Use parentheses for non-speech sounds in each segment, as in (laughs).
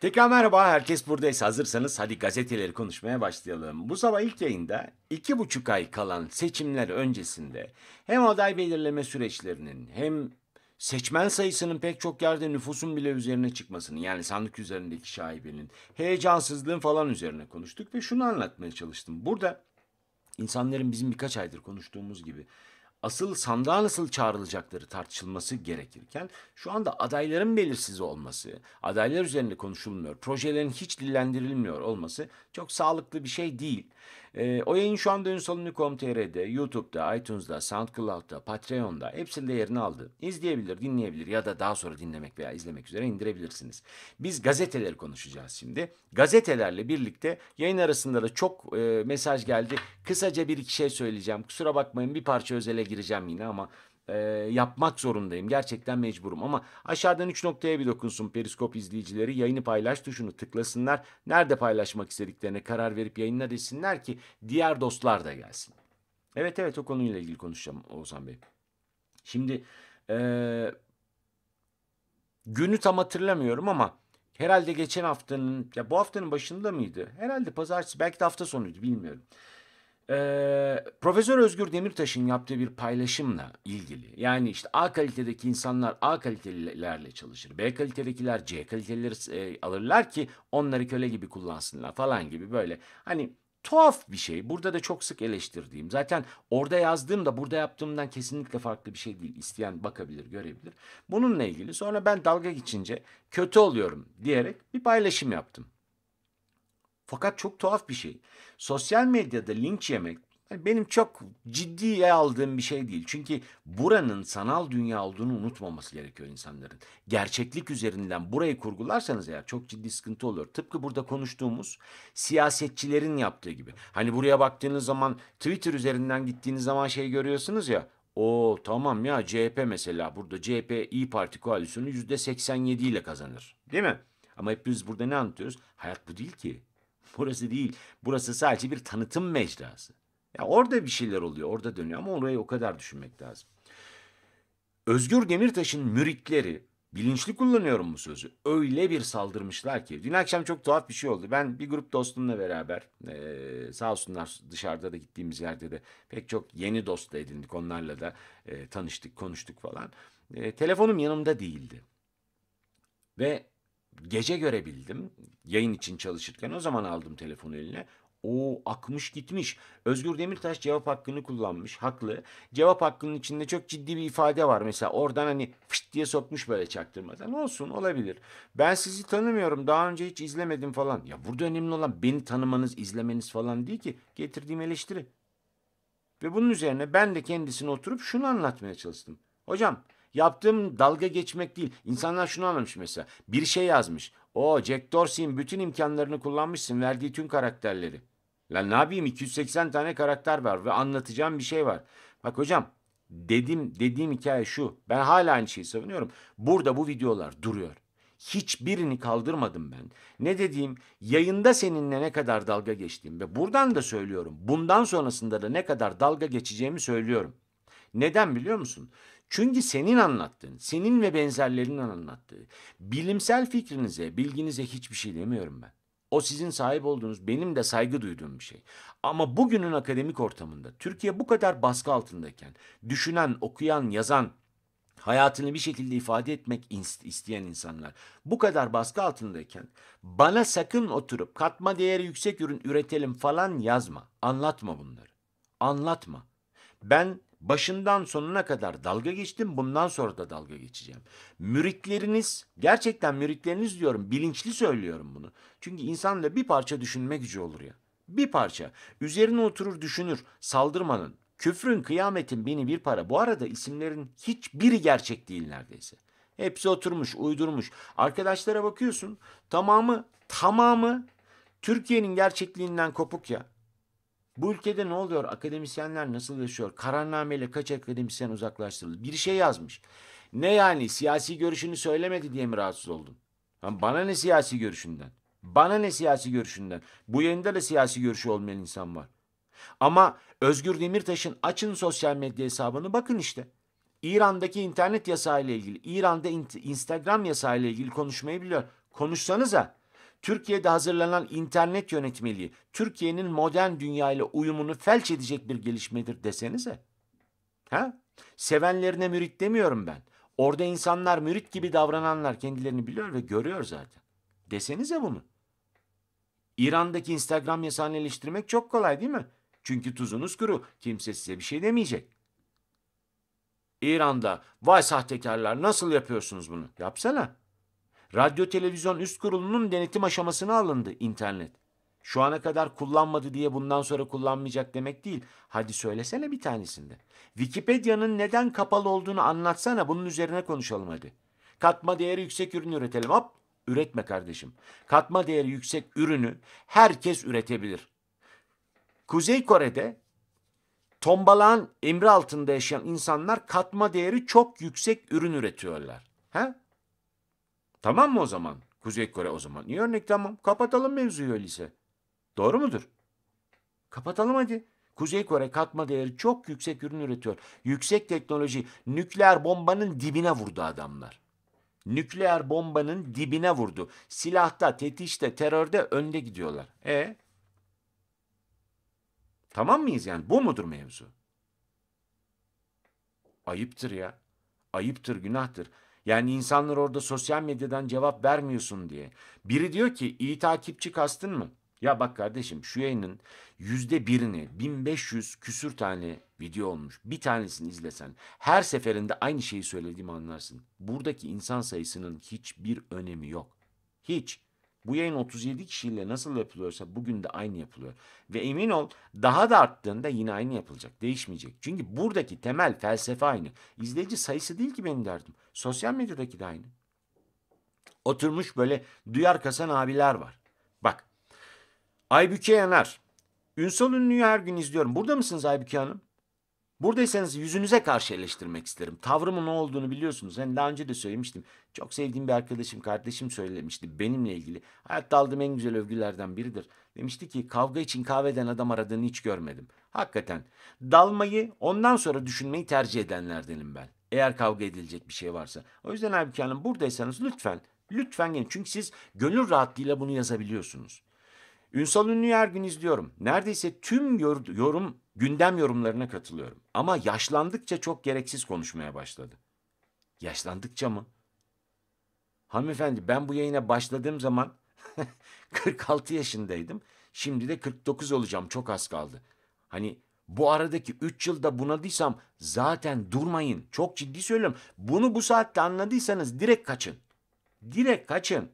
Tekrar merhaba, herkes buradaysa hazırsanız hadi gazeteleri konuşmaya başlayalım. Bu sabah ilk yayında iki buçuk ay kalan seçimler öncesinde hem aday belirleme süreçlerinin hem seçmen sayısının pek çok yerde nüfusun bile üzerine çıkmasının yani sandık üzerindeki şaibenin heyecansızlığın falan üzerine konuştuk ve şunu anlatmaya çalıştım. Burada insanların bizim birkaç aydır konuştuğumuz gibi asıl sandığa nasıl çağrılacakları tartışılması gerekirken şu anda adayların belirsiz olması, adaylar üzerinde konuşulmuyor, projelerin hiç dillendirilmiyor olması çok sağlıklı bir şey değil. Ee, o yayın şu anda ünsalını.com.tr'de, YouTube'da, iTunes'da, SoundCloud'da, Patreon'da hepsinde yerini aldı. İzleyebilir, dinleyebilir ya da daha sonra dinlemek veya izlemek üzere indirebilirsiniz. Biz gazeteleri konuşacağız şimdi. Gazetelerle birlikte yayın arasında da çok e, mesaj geldi. Kısaca bir iki şey söyleyeceğim. Kusura bakmayın bir parça özele gireceğim yine ama e, yapmak zorundayım. Gerçekten mecburum ama aşağıdan 3 noktaya bir dokunsun periskop izleyicileri. Yayını paylaş tuşunu tıklasınlar. Nerede paylaşmak istediklerine karar verip yayınla desinler ki diğer dostlar da gelsin. Evet evet o konuyla ilgili konuşacağım Oğuzhan Bey. Şimdi e, günü tam hatırlamıyorum ama herhalde geçen haftanın ya bu haftanın başında mıydı? Herhalde pazartesi belki de hafta sonuydu bilmiyorum. Ee, Profesör Özgür Demirtaş'ın yaptığı bir paylaşımla ilgili. Yani işte A kalitedeki insanlar A kalitelilerle çalışır. B kalitedekiler C kaliteleri e, alırlar ki onları köle gibi kullansınlar falan gibi böyle. Hani tuhaf bir şey. Burada da çok sık eleştirdiğim. Zaten orada yazdığımda burada yaptığımdan kesinlikle farklı bir şey değil. İsteyen bakabilir, görebilir. Bununla ilgili sonra ben dalga geçince kötü oluyorum diyerek bir paylaşım yaptım. Fakat çok tuhaf bir şey. Sosyal medyada linç yemek yani benim çok ciddiye aldığım bir şey değil. Çünkü buranın sanal dünya olduğunu unutmaması gerekiyor insanların. Gerçeklik üzerinden burayı kurgularsanız eğer çok ciddi sıkıntı olur. Tıpkı burada konuştuğumuz siyasetçilerin yaptığı gibi. Hani buraya baktığınız zaman Twitter üzerinden gittiğiniz zaman şey görüyorsunuz ya. O tamam ya CHP mesela burada CHP İyi Parti koalisyonu %87 ile kazanır. Değil mi? Ama hep biz burada ne anlatıyoruz? Hayat bu değil ki. Burası değil. Burası sadece bir tanıtım mecrası. Ya orada bir şeyler oluyor, orada dönüyor ama orayı o kadar düşünmek lazım. Özgür Demirtaş'ın müritleri, bilinçli kullanıyorum bu sözü, öyle bir saldırmışlar ki. Dün akşam çok tuhaf bir şey oldu. Ben bir grup dostumla beraber, sağ olsunlar dışarıda da gittiğimiz yerde de pek çok yeni dost edindik. Onlarla da tanıştık, konuştuk falan. Telefonum yanımda değildi. Ve gece görebildim yayın için çalışırken. O zaman aldım telefonu eline. O akmış gitmiş. Özgür Demirtaş cevap hakkını kullanmış. Haklı. Cevap hakkının içinde çok ciddi bir ifade var. Mesela oradan hani fışt diye sokmuş böyle çaktırmadan. Olsun olabilir. Ben sizi tanımıyorum. Daha önce hiç izlemedim falan. Ya burada önemli olan beni tanımanız, izlemeniz falan değil ki. Getirdiğim eleştiri. Ve bunun üzerine ben de kendisine oturup şunu anlatmaya çalıştım. Hocam Yaptığım dalga geçmek değil. İnsanlar şunu anlamış mesela. Bir şey yazmış. O Jack Dorsey'in bütün imkanlarını kullanmışsın. Verdiği tüm karakterleri. Lan ne yapayım 280 tane karakter var ve anlatacağım bir şey var. Bak hocam dedim dediğim hikaye şu. Ben hala aynı şeyi savunuyorum. Burada bu videolar duruyor. Hiçbirini kaldırmadım ben. Ne dediğim yayında seninle ne kadar dalga geçtiğim ve buradan da söylüyorum. Bundan sonrasında da ne kadar dalga geçeceğimi söylüyorum. Neden biliyor musun? Çünkü senin anlattığın, senin ve benzerlerinin anlattığı bilimsel fikrinize, bilginize hiçbir şey demiyorum ben. O sizin sahip olduğunuz, benim de saygı duyduğum bir şey. Ama bugünün akademik ortamında Türkiye bu kadar baskı altındayken düşünen, okuyan, yazan, hayatını bir şekilde ifade etmek isteyen insanlar bu kadar baskı altındayken bana sakın oturup katma değeri yüksek ürün üretelim falan yazma. Anlatma bunları. Anlatma. Ben Başından sonuna kadar dalga geçtim. Bundan sonra da dalga geçeceğim. Müritleriniz, gerçekten müritleriniz diyorum. Bilinçli söylüyorum bunu. Çünkü insanda bir parça düşünme gücü olur ya. Bir parça. Üzerine oturur düşünür. Saldırmanın, küfrün, kıyametin beni bir para. Bu arada isimlerin hiçbiri gerçek değil neredeyse. Hepsi oturmuş, uydurmuş. Arkadaşlara bakıyorsun. Tamamı, tamamı Türkiye'nin gerçekliğinden kopuk ya. Bu ülkede ne oluyor? Akademisyenler nasıl yaşıyor? Kararnameyle kaç akademisyen uzaklaştırıldı? Bir şey yazmış. Ne yani siyasi görüşünü söylemedi diye mi rahatsız oldun? bana ne siyasi görüşünden? Bana ne siyasi görüşünden? Bu yayında da siyasi görüşü olmayan insan var. Ama Özgür Demirtaş'ın açın sosyal medya hesabını bakın işte. İran'daki internet yasağı ile ilgili, İran'da Instagram yasağı ile ilgili konuşmayı biliyor. Konuşsanıza. Türkiye'de hazırlanan internet yönetmeliği Türkiye'nin modern dünyayla uyumunu felç edecek bir gelişmedir desenize. Ha? Sevenlerine mürit demiyorum ben. Orada insanlar mürit gibi davrananlar kendilerini biliyor ve görüyor zaten. Desenize bunu. İran'daki Instagram yasağını eleştirmek çok kolay değil mi? Çünkü tuzunuz kuru. Kimse size bir şey demeyecek. İran'da vay sahtekarlar nasıl yapıyorsunuz bunu? Yapsana. Radyo Televizyon Üst Kurulu'nun denetim aşamasına alındı internet. Şu ana kadar kullanmadı diye bundan sonra kullanmayacak demek değil. Hadi söylesene bir tanesinde. Wikipedia'nın neden kapalı olduğunu anlatsana bunun üzerine konuşalım hadi. Katma değeri yüksek ürün üretelim. Hop üretme kardeşim. Katma değeri yüksek ürünü herkes üretebilir. Kuzey Kore'de tombalağın emri altında yaşayan insanlar katma değeri çok yüksek ürün üretiyorlar. He? Tamam mı o zaman? Kuzey Kore o zaman. İyi örnek tamam. Kapatalım mevzuyu öyleyse. Doğru mudur? Kapatalım hadi. Kuzey Kore katma değeri çok yüksek ürün üretiyor. Yüksek teknoloji nükleer bombanın dibine vurdu adamlar. Nükleer bombanın dibine vurdu. Silahta, tetişte, terörde önde gidiyorlar. E Tamam mıyız yani? Bu mudur mevzu? Ayıptır ya. Ayıptır, günahtır. Yani insanlar orada sosyal medyadan cevap vermiyorsun diye. Biri diyor ki iyi takipçi kastın mı? Ya bak kardeşim şu yayının yüzde birini 1500 küsür tane video olmuş. Bir tanesini izlesen her seferinde aynı şeyi söylediğimi anlarsın. Buradaki insan sayısının hiçbir önemi yok. Hiç. Bu yayın 37 kişiyle nasıl yapılıyorsa bugün de aynı yapılıyor. Ve emin ol daha da arttığında yine aynı yapılacak. Değişmeyecek. Çünkü buradaki temel felsefe aynı. İzleyici sayısı değil ki benim derdim. Sosyal medyadaki de aynı. Oturmuş böyle duyar kasan abiler var. Bak. Aybüke Yanar. Ünsal Ünlü'yü her gün izliyorum. Burada mısınız Aybüke Hanım? Buradaysanız yüzünüze karşı eleştirmek isterim. Tavrımın ne olduğunu biliyorsunuz. Hani daha önce de söylemiştim. Çok sevdiğim bir arkadaşım, kardeşim söylemişti benimle ilgili. Hayatta aldığım en güzel övgülerden biridir. Demişti ki kavga için kahveden adam aradığını hiç görmedim. Hakikaten dalmayı ondan sonra düşünmeyi tercih edenlerdenim ben. Eğer kavga edilecek bir şey varsa. O yüzden Aybüke Hanım buradaysanız lütfen, lütfen gelin. Çünkü siz gönül rahatlığıyla bunu yazabiliyorsunuz. Ünsal Ünlü'yü her gün izliyorum. Neredeyse tüm yorum, gündem yorumlarına katılıyorum. Ama yaşlandıkça çok gereksiz konuşmaya başladı. Yaşlandıkça mı? Hanımefendi ben bu yayına başladığım zaman (laughs) 46 yaşındaydım. Şimdi de 49 olacağım. Çok az kaldı. Hani bu aradaki 3 yılda bunadıysam zaten durmayın. Çok ciddi söylüyorum. Bunu bu saatte anladıysanız direkt kaçın. Direkt kaçın.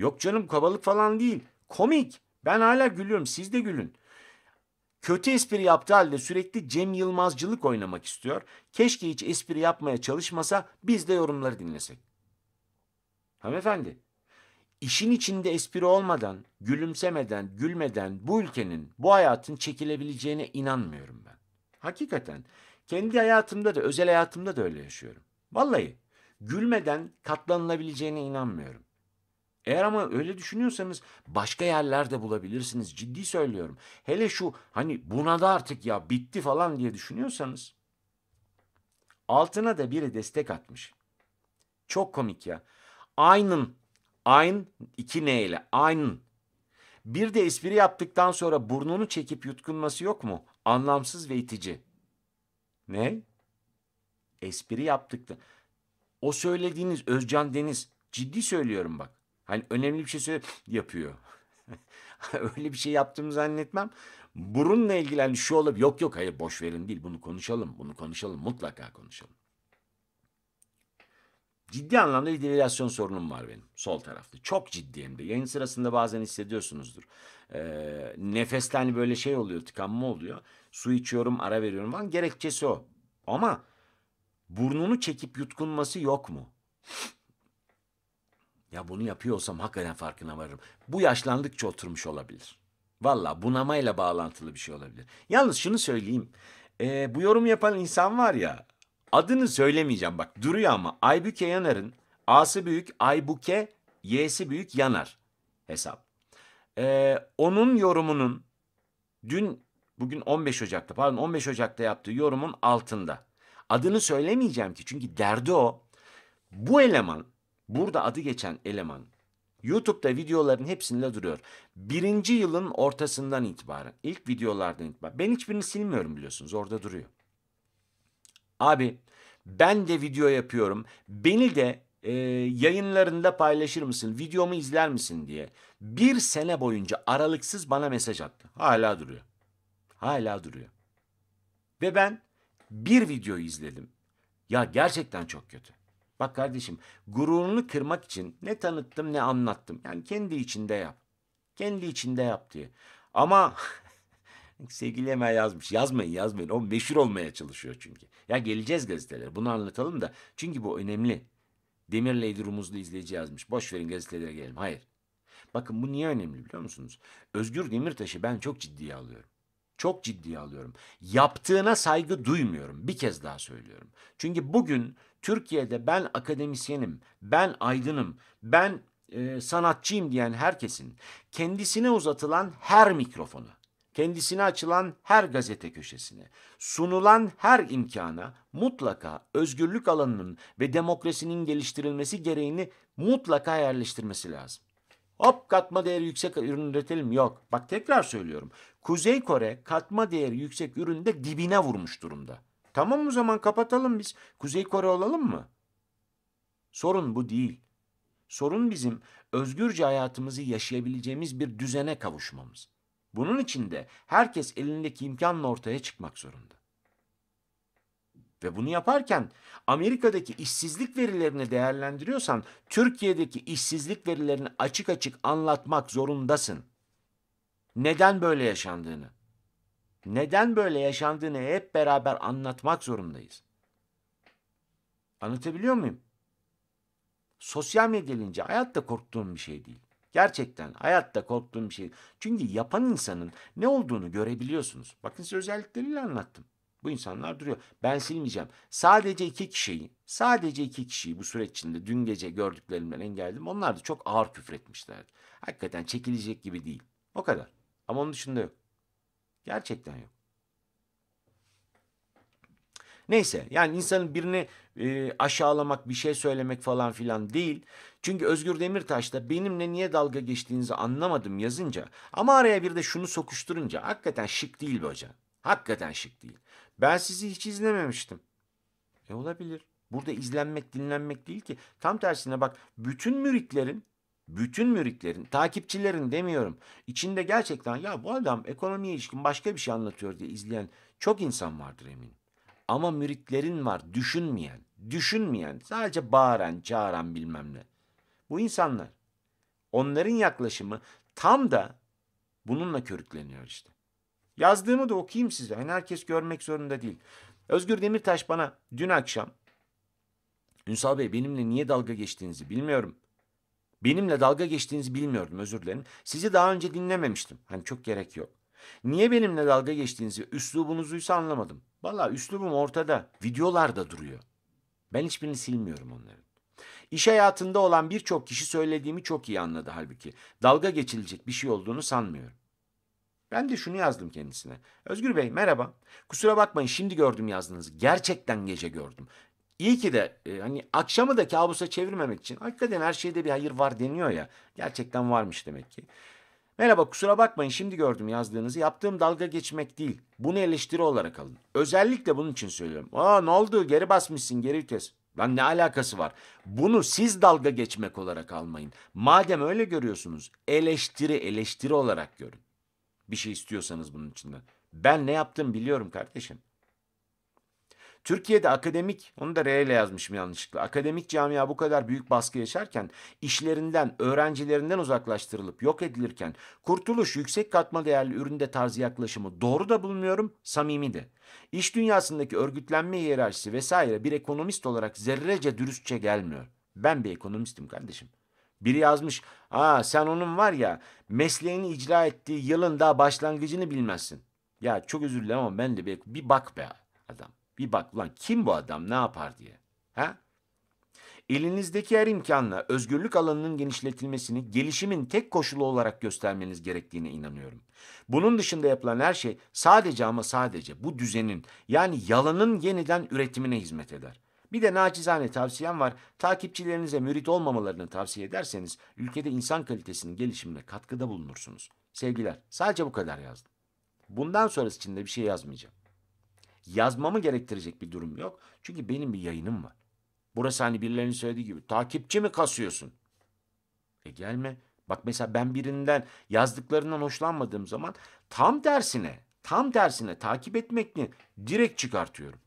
Yok canım kabalık falan değil. Komik. Ben hala gülüyorum. Siz de gülün. Kötü espri yaptığı halde sürekli Cem Yılmazcılık oynamak istiyor. Keşke hiç espri yapmaya çalışmasa biz de yorumları dinlesek. Hanımefendi, işin içinde espri olmadan, gülümsemeden, gülmeden bu ülkenin, bu hayatın çekilebileceğine inanmıyorum ben. Hakikaten kendi hayatımda da, özel hayatımda da öyle yaşıyorum. Vallahi gülmeden katlanılabileceğine inanmıyorum. Eğer ama öyle düşünüyorsanız başka yerlerde bulabilirsiniz. Ciddi söylüyorum. Hele şu hani buna da artık ya bitti falan diye düşünüyorsanız altına da biri destek atmış. Çok komik ya. Aynın, ayn iki ne ile aynın. Bir de espri yaptıktan sonra burnunu çekip yutkunması yok mu? Anlamsız ve itici. Ne? Espri yaptıkta. O söylediğiniz Özcan Deniz ciddi söylüyorum bak. Hani önemli bir şey söyle yapıyor. (laughs) Öyle bir şey yaptığımı zannetmem. Burunla ilgili hani şu olabilir. Yok yok hayır boş verin değil. Bunu konuşalım. Bunu konuşalım. Mutlaka konuşalım. Ciddi anlamda bir devilasyon sorunum var benim sol tarafta. Çok ciddi hem de. Yayın sırasında bazen hissediyorsunuzdur. Ee, nefeste hani böyle şey oluyor, tıkanma oluyor. Su içiyorum, ara veriyorum falan. Gerekçesi o. Ama burnunu çekip yutkunması yok mu? Ya bunu yapıyorsam hakikaten farkına varırım. Bu yaşlandıkça oturmuş olabilir. Valla bunamayla bağlantılı bir şey olabilir. Yalnız şunu söyleyeyim. Ee, bu yorum yapan insan var ya adını söylemeyeceğim bak duruyor ama Aybüke Yanar'ın A'sı büyük Aybuke Y'si büyük Yanar hesap. Ee, onun yorumunun dün bugün 15 Ocak'ta pardon 15 Ocak'ta yaptığı yorumun altında. Adını söylemeyeceğim ki çünkü derdi o. Bu eleman Burada adı geçen eleman YouTube'da videoların hepsinde duruyor. Birinci yılın ortasından itibaren, ilk videolardan itibaren. Ben hiçbirini silmiyorum biliyorsunuz, orada duruyor. Abi ben de video yapıyorum. Beni de e, yayınlarında paylaşır mısın, videomu izler misin diye bir sene boyunca aralıksız bana mesaj attı. Hala duruyor. Hala duruyor. Ve ben bir videoyu izledim. Ya gerçekten çok kötü. Bak kardeşim gururunu kırmak için ne tanıttım ne anlattım. Yani kendi içinde yap. Kendi içinde yap diye. Ama (laughs) sevgili Emel yazmış. Yazmayın yazmayın. O meşhur olmaya çalışıyor çünkü. Ya geleceğiz gazetelere. Bunu anlatalım da. Çünkü bu önemli. Demir Lady Rumuzlu izleyici yazmış. Boş verin gazetelere gelelim. Hayır. Bakın bu niye önemli biliyor musunuz? Özgür Demirtaş'ı ben çok ciddiye alıyorum. Çok ciddiye alıyorum. Yaptığına saygı duymuyorum. Bir kez daha söylüyorum. Çünkü bugün Türkiye'de ben akademisyenim, ben aydınım, ben e, sanatçıyım diyen herkesin kendisine uzatılan her mikrofonu, kendisine açılan her gazete köşesine, sunulan her imkana mutlaka özgürlük alanının ve demokrasinin geliştirilmesi gereğini mutlaka yerleştirmesi lazım. Hop katma değeri yüksek ürün üretelim. Yok. Bak tekrar söylüyorum. Kuzey Kore katma değeri yüksek üründe dibine vurmuş durumda. Tamam o zaman kapatalım biz. Kuzey Kore olalım mı? Sorun bu değil. Sorun bizim özgürce hayatımızı yaşayabileceğimiz bir düzene kavuşmamız. Bunun için de herkes elindeki imkanla ortaya çıkmak zorunda. Ve bunu yaparken Amerika'daki işsizlik verilerini değerlendiriyorsan Türkiye'deki işsizlik verilerini açık açık anlatmak zorundasın. Neden böyle yaşandığını, neden böyle yaşandığını hep beraber anlatmak zorundayız. Anlatabiliyor muyum? Sosyal medya deyince hayatta korktuğum bir şey değil. Gerçekten hayatta korktuğum bir şey. Çünkü yapan insanın ne olduğunu görebiliyorsunuz. Bakın size özellikleriyle anlattım. Bu insanlar duruyor. Ben silmeyeceğim. Sadece iki kişiyi, sadece iki kişiyi bu süreç içinde dün gece gördüklerimden engelledim. Onlar da çok ağır küfretmişlerdi. Hakikaten çekilecek gibi değil. O kadar. Ama onun dışında yok. Gerçekten yok. Neyse yani insanın birini e, aşağılamak, bir şey söylemek falan filan değil. Çünkü Özgür Demirtaş da benimle niye dalga geçtiğinizi anlamadım yazınca ama araya bir de şunu sokuşturunca hakikaten şık değil bu hocam. Hakikaten şık değil. Ben sizi hiç izlememiştim. E olabilir. Burada izlenmek, dinlenmek değil ki. Tam tersine bak bütün müritlerin, bütün müritlerin, takipçilerin demiyorum. İçinde gerçekten ya bu adam ekonomiye ilişkin başka bir şey anlatıyor diye izleyen çok insan vardır eminim. Ama müritlerin var düşünmeyen, düşünmeyen, sadece bağıran, çağıran bilmem ne. Bu insanlar. Onların yaklaşımı tam da bununla körükleniyor işte. Yazdığımı da okuyayım size. Hani herkes görmek zorunda değil. Özgür Demirtaş bana dün akşam Ünsal Bey benimle niye dalga geçtiğinizi bilmiyorum. Benimle dalga geçtiğinizi bilmiyordum özür dilerim. Sizi daha önce dinlememiştim. Hani çok gerek yok. Niye benimle dalga geçtiğinizi, üslubunuzuysa anlamadım. Valla üslubum ortada. Videolarda duruyor. Ben hiçbirini silmiyorum onların. İş hayatında olan birçok kişi söylediğimi çok iyi anladı halbuki. Dalga geçilecek bir şey olduğunu sanmıyorum. Ben de şunu yazdım kendisine. Özgür Bey merhaba. Kusura bakmayın şimdi gördüm yazdığınızı. Gerçekten gece gördüm. İyi ki de e, hani akşamı da kabusa çevirmemek için hakikaten her şeyde bir hayır var deniyor ya. Gerçekten varmış demek ki. Merhaba kusura bakmayın şimdi gördüm yazdığınızı. Yaptığım dalga geçmek değil. Bunu eleştiri olarak alın. Özellikle bunun için söylüyorum. Aa ne oldu geri basmışsın geri vites. Lan ne alakası var? Bunu siz dalga geçmek olarak almayın. Madem öyle görüyorsunuz eleştiri eleştiri olarak görün. Bir şey istiyorsanız bunun içinden. Ben ne yaptım biliyorum kardeşim. Türkiye'de akademik, onu da R ile yazmışım yanlışlıkla. Akademik camia bu kadar büyük baskı yaşarken, işlerinden, öğrencilerinden uzaklaştırılıp yok edilirken, kurtuluş yüksek katma değerli üründe tarzı yaklaşımı doğru da bulmuyorum, samimi de. İş dünyasındaki örgütlenme hiyerarşisi vesaire bir ekonomist olarak zerrece dürüstçe gelmiyor. Ben bir ekonomistim kardeşim. Biri yazmış, aa sen onun var ya mesleğini icra ettiği yılın daha başlangıcını bilmezsin. Ya çok özür dilerim ama ben de bir, bir bak be adam. Bir bak lan kim bu adam ne yapar diye. Ha? Elinizdeki her imkanla özgürlük alanının genişletilmesini gelişimin tek koşulu olarak göstermeniz gerektiğine inanıyorum. Bunun dışında yapılan her şey sadece ama sadece bu düzenin yani yalanın yeniden üretimine hizmet eder. Bir de nacizane tavsiyem var. Takipçilerinize mürit olmamalarını tavsiye ederseniz ülkede insan kalitesinin gelişimine katkıda bulunursunuz. Sevgiler. Sadece bu kadar yazdım. Bundan sonrası için de bir şey yazmayacağım. Yazmamı gerektirecek bir durum yok. Çünkü benim bir yayınım var. Burası hani birilerinin söylediği gibi takipçi mi kasıyorsun? E gelme. Bak mesela ben birinden yazdıklarından hoşlanmadığım zaman tam tersine, tam tersine takip etmekle direkt çıkartıyorum.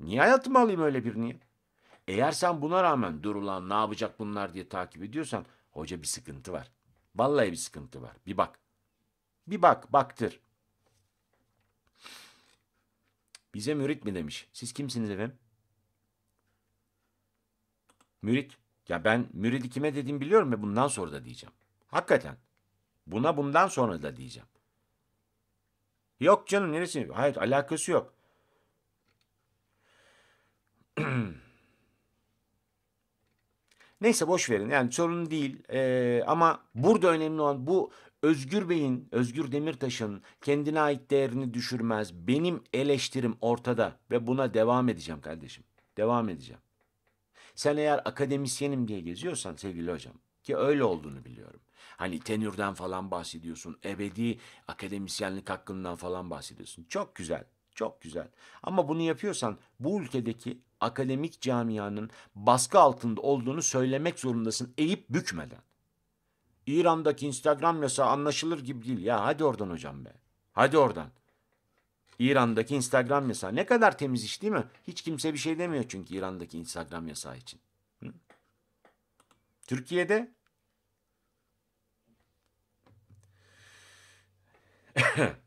Niye hayatıma alayım öyle birini? Eğer sen buna rağmen dur ulan ne yapacak bunlar diye takip ediyorsan hoca bir sıkıntı var. Vallahi bir sıkıntı var. Bir bak. Bir bak, baktır. Bize mürit mi demiş? Siz kimsiniz efendim? Mürit. Ya ben müridi kime dediğimi biliyorum ve bundan sonra da diyeceğim. Hakikaten. Buna bundan sonra da diyeceğim. Yok canım neresi? Hayır alakası yok. (clears throat) Neyse boş verin. Yani sorun değil. Ee, ama burada önemli olan bu Özgür Bey'in, Özgür Demirtaş'ın kendine ait değerini düşürmez. Benim eleştirim ortada ve buna devam edeceğim kardeşim. Devam edeceğim. Sen eğer akademisyenim diye geziyorsan sevgili hocam ki öyle olduğunu biliyorum. Hani tenürden falan bahsediyorsun. Ebedi akademisyenlik hakkından falan bahsediyorsun. Çok güzel. Çok güzel. Ama bunu yapıyorsan bu ülkedeki akademik camianın baskı altında olduğunu söylemek zorundasın eğip bükmeden. İran'daki Instagram yasağı anlaşılır gibi değil. Ya hadi oradan hocam be. Hadi oradan. İran'daki Instagram yasağı ne kadar temiz iş değil mi? Hiç kimse bir şey demiyor çünkü İran'daki Instagram yasağı için. Hı? Türkiye'de (coughs)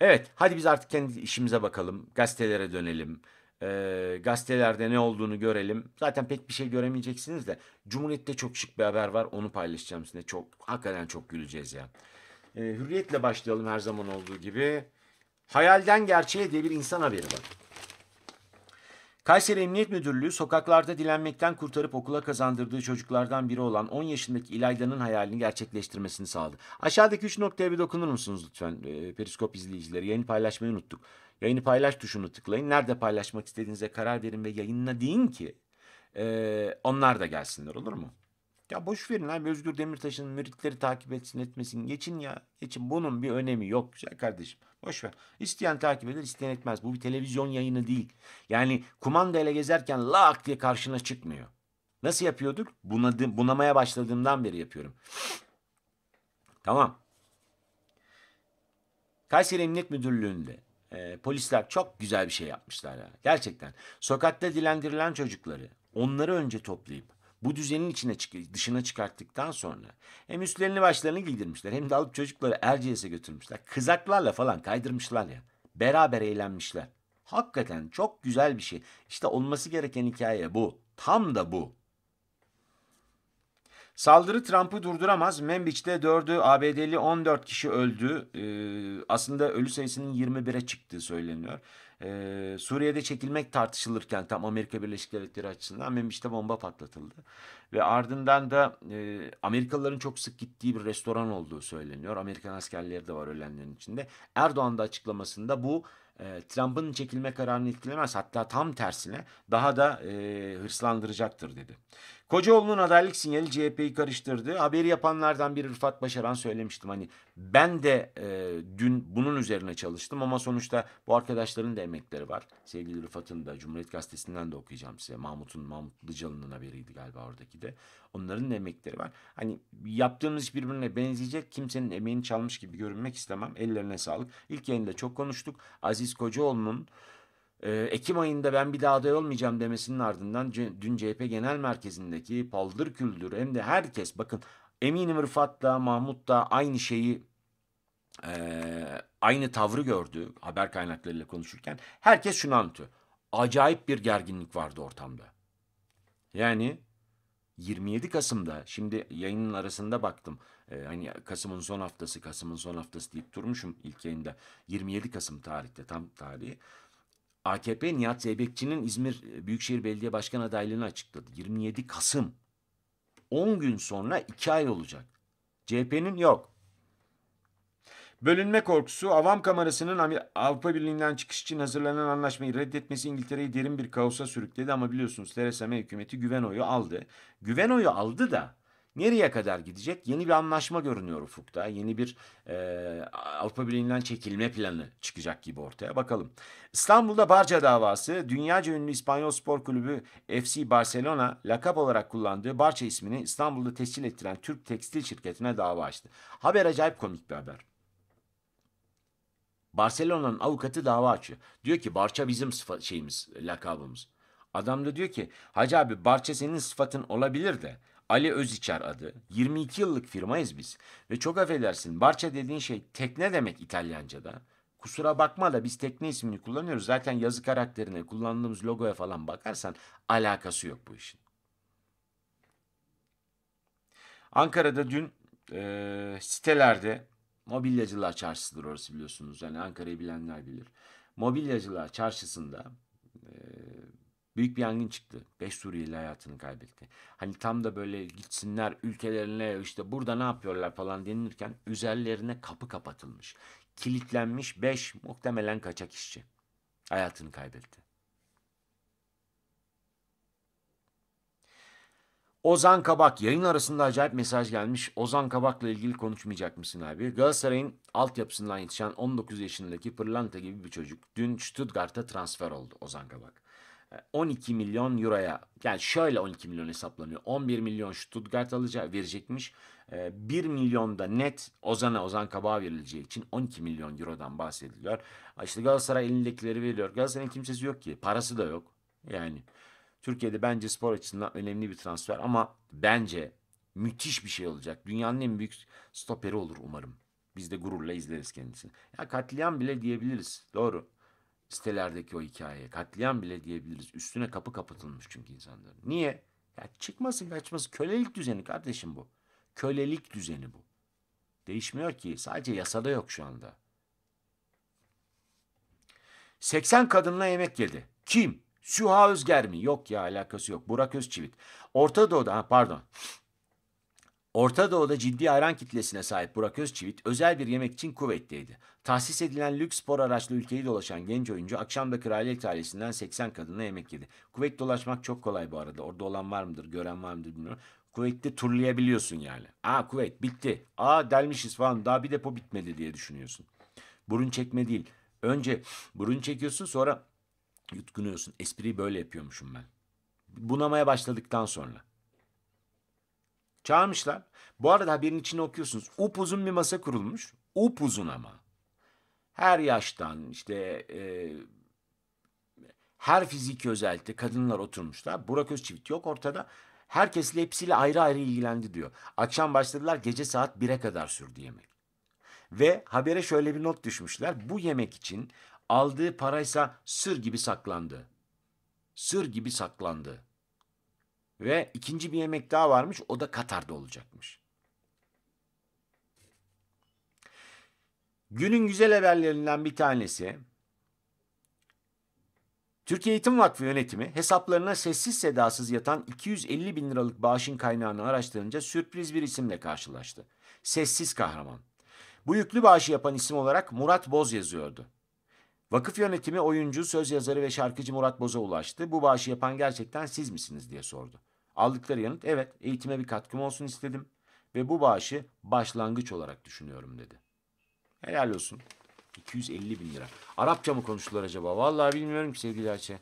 Evet, hadi biz artık kendi işimize bakalım. Gazetelere dönelim. Ee, gazetelerde ne olduğunu görelim. Zaten pek bir şey göremeyeceksiniz de. Cumhuriyet'te çok şık bir haber var. Onu paylaşacağım sizinle. Çok, hakikaten çok güleceğiz ya. Ee, hürriyetle başlayalım her zaman olduğu gibi. Hayalden gerçeğe diye bir insan haberi var. Kayseri Emniyet Müdürlüğü sokaklarda dilenmekten kurtarıp okula kazandırdığı çocuklardan biri olan 10 yaşındaki İlayda'nın hayalini gerçekleştirmesini sağladı. Aşağıdaki 3 noktaya bir dokunur musunuz lütfen e, Periskop izleyicileri? Yayını paylaşmayı unuttuk. Yayını paylaş tuşunu tıklayın. Nerede paylaşmak istediğinize karar verin ve yayınla deyin ki e, onlar da gelsinler olur mu? Ya boş verin abi Özgür Demirtaş'ın müritleri takip etsin etmesin. Geçin ya. Geçin. Bunun bir önemi yok güzel kardeşim. Boş ver. İsteyen takip eder, isteyen etmez. Bu bir televizyon yayını değil. Yani kumanda ele gezerken lak diye karşına çıkmıyor. Nasıl yapıyorduk? Bunadım, bunamaya başladığımdan beri yapıyorum. Tamam. Kayseri Emniyet Müdürlüğü'nde e, polisler çok güzel bir şey yapmışlar ya. Gerçekten. Sokakta dilendirilen çocukları onları önce toplayıp bu düzenin içine çık dışına çıkarttıktan sonra hem üstlerini başlarını giydirmişler hem de alıp çocukları Erciyes'e götürmüşler. Kızaklarla falan kaydırmışlar ya. Beraber eğlenmişler. Hakikaten çok güzel bir şey. İşte olması gereken hikaye bu. Tam da bu. Saldırı Trump'ı durduramaz. Membiç'te 4'ü ABD'li 14 kişi öldü. Ee, aslında ölü sayısının 21'e çıktığı söyleniyor. Ee, Suriye'de çekilmek tartışılırken tam Amerika Birleşik Devletleri açısından Membiç'te bomba patlatıldı. Ve ardından da e, Amerikalıların çok sık gittiği bir restoran olduğu söyleniyor. Amerikan askerleri de var ölenlerin içinde. Erdoğan da açıklamasında bu e, Trump'ın çekilme kararını etkilemez. Hatta tam tersine daha da e, hırslandıracaktır dedi. Kocaoğlu'nun adaylık sinyali CHP'yi karıştırdı. Haberi yapanlardan biri Rıfat Başaran söylemiştim. Hani ben de e, dün bunun üzerine çalıştım ama sonuçta bu arkadaşların da emekleri var. Sevgili Rıfat'ın da Cumhuriyet Gazetesi'nden de okuyacağım size. Mahmut'un, Mahmut Lıcalı'nın haberiydi galiba oradaki de. Onların da emekleri var. Hani yaptığımız iş birbirine benzeyecek. Kimsenin emeğini çalmış gibi görünmek istemem. Ellerine sağlık. İlk yayında çok konuştuk. Aziz Kocaoğlu'nun ee, Ekim ayında ben bir daha aday olmayacağım demesinin ardından dün CHP Genel Merkezi'ndeki paldır küldür hem de herkes bakın eminim Rıfat da Mahmut da aynı şeyi e, aynı tavrı gördü haber kaynaklarıyla konuşurken herkes şunu anlatıyor. Acayip bir gerginlik vardı ortamda. Yani 27 Kasım'da şimdi yayının arasında baktım. Ee, hani Kasım'ın son haftası, Kasım'ın son haftası deyip durmuşum ilk yayında. 27 Kasım tarihte tam tarihi. AKP Nihat Zeybekçi'nin İzmir Büyükşehir Belediye Başkan adaylığını açıkladı. 27 Kasım. 10 gün sonra 2 ay olacak. CHP'nin yok. Bölünme korkusu Avam Kamerası'nın Am- Avrupa Birliği'nden çıkış için hazırlanan anlaşmayı reddetmesi İngiltere'yi derin bir kaosa sürükledi ama biliyorsunuz Theresa May hükümeti güven oyu aldı. Güven oyu aldı da nereye kadar gidecek? Yeni bir anlaşma görünüyor ufukta. Yeni bir e, Avrupa Birliği'nden çekilme planı çıkacak gibi ortaya. Bakalım. İstanbul'da Barca davası dünyaca ünlü İspanyol spor kulübü FC Barcelona lakap olarak kullandığı Barça ismini İstanbul'da tescil ettiren Türk tekstil şirketine dava açtı. Haber acayip komik bir haber. Barcelona'nın avukatı dava açıyor. Diyor ki Barça bizim şeyimiz, lakabımız. Adam da diyor ki Hacı abi Barça senin sıfatın olabilir de Ali Öziçer adı. 22 yıllık firmayız biz. Ve çok affedersin Barça dediğin şey tekne demek İtalyanca'da. Kusura bakma da biz tekne ismini kullanıyoruz. Zaten yazı karakterine, kullandığımız logoya falan bakarsan alakası yok bu işin. Ankara'da dün e, sitelerde mobilyacılar çarşısıdır orası biliyorsunuz. Yani Ankara'yı bilenler bilir. Mobilyacılar çarşısında e, büyük bir yangın çıktı. Beş Suriyeli hayatını kaybetti. Hani tam da böyle gitsinler ülkelerine işte burada ne yapıyorlar falan denilirken üzerlerine kapı kapatılmış. Kilitlenmiş beş muhtemelen kaçak işçi hayatını kaybetti. Ozan Kabak yayın arasında acayip mesaj gelmiş. Ozan Kabak'la ilgili konuşmayacak mısın abi? Galatasaray'ın altyapısından yetişen 19 yaşındaki pırlanta gibi bir çocuk. Dün Stuttgart'a transfer oldu Ozan Kabak. E, 12 milyon euroya yani şöyle 12 milyon hesaplanıyor. 11 milyon Stuttgart alacak verecekmiş. E, 1 milyon da net Ozan'a Ozan Kabak'a verileceği için 12 milyon eurodan bahsediliyor. İşte Galatasaray elindekileri veriyor. Galatasaray'ın kimsesi yok ki. Parası da yok. Yani Türkiye'de bence spor açısından önemli bir transfer ama bence müthiş bir şey olacak. Dünyanın en büyük stoperi olur umarım. Biz de gururla izleriz kendisini. Ya katliam bile diyebiliriz. Doğru. Sitelerdeki o hikayeye. Katliam bile diyebiliriz. Üstüne kapı kapatılmış çünkü insanların. Niye? Ya çıkmasın kaçması. Kölelik düzeni kardeşim bu. Kölelik düzeni bu. Değişmiyor ki. Sadece yasada yok şu anda. 80 kadınla yemek yedi. Kim? Süha Özger mi? Yok ya alakası yok. Burak Özçivit. Orta Doğu'da ha, pardon. Orta Doğu'da ciddi hayran kitlesine sahip Burak Özçivit özel bir yemek için Kuveyt'teydi. Tahsis edilen lüks spor araçlı ülkeyi dolaşan genç oyuncu akşamda kraliyet ailesinden 80 kadına yemek yedi. Kuveyt dolaşmak çok kolay bu arada. Orada olan var mıdır, gören var mıdır bilmiyorum. Kuveyt'te turlayabiliyorsun yani. Aa Kuveyt bitti. Aa delmişiz falan daha bir depo bitmedi diye düşünüyorsun. Burun çekme değil. Önce burun çekiyorsun sonra yutkunuyorsun. Espriyi böyle yapıyormuşum ben. Bunamaya başladıktan sonra. Çağırmışlar. Bu arada haberin içine okuyorsunuz. Upuzun bir masa kurulmuş. Upuzun ama. Her yaştan işte e, her fiziki özellikle kadınlar oturmuşlar. Burak Özçivit yok ortada. Herkesle hepsiyle ayrı ayrı ilgilendi diyor. Akşam başladılar gece saat 1'e kadar sürdü yemek. Ve habere şöyle bir not düşmüşler. Bu yemek için aldığı paraysa sır gibi saklandı. Sır gibi saklandı. Ve ikinci bir yemek daha varmış. O da Katar'da olacakmış. Günün güzel haberlerinden bir tanesi. Türkiye Eğitim Vakfı yönetimi hesaplarına sessiz sedasız yatan 250 bin liralık bağışın kaynağını araştırınca sürpriz bir isimle karşılaştı. Sessiz kahraman. Bu yüklü bağışı yapan isim olarak Murat Boz yazıyordu. Vakıf yönetimi oyuncu, söz yazarı ve şarkıcı Murat Boz'a ulaştı. Bu bağışı yapan gerçekten siz misiniz diye sordu. Aldıkları yanıt evet eğitime bir katkım olsun istedim ve bu bağışı başlangıç olarak düşünüyorum dedi. Helal olsun. 250 bin lira. Arapça mı konuştular acaba? Vallahi bilmiyorum ki sevgili Ayşe.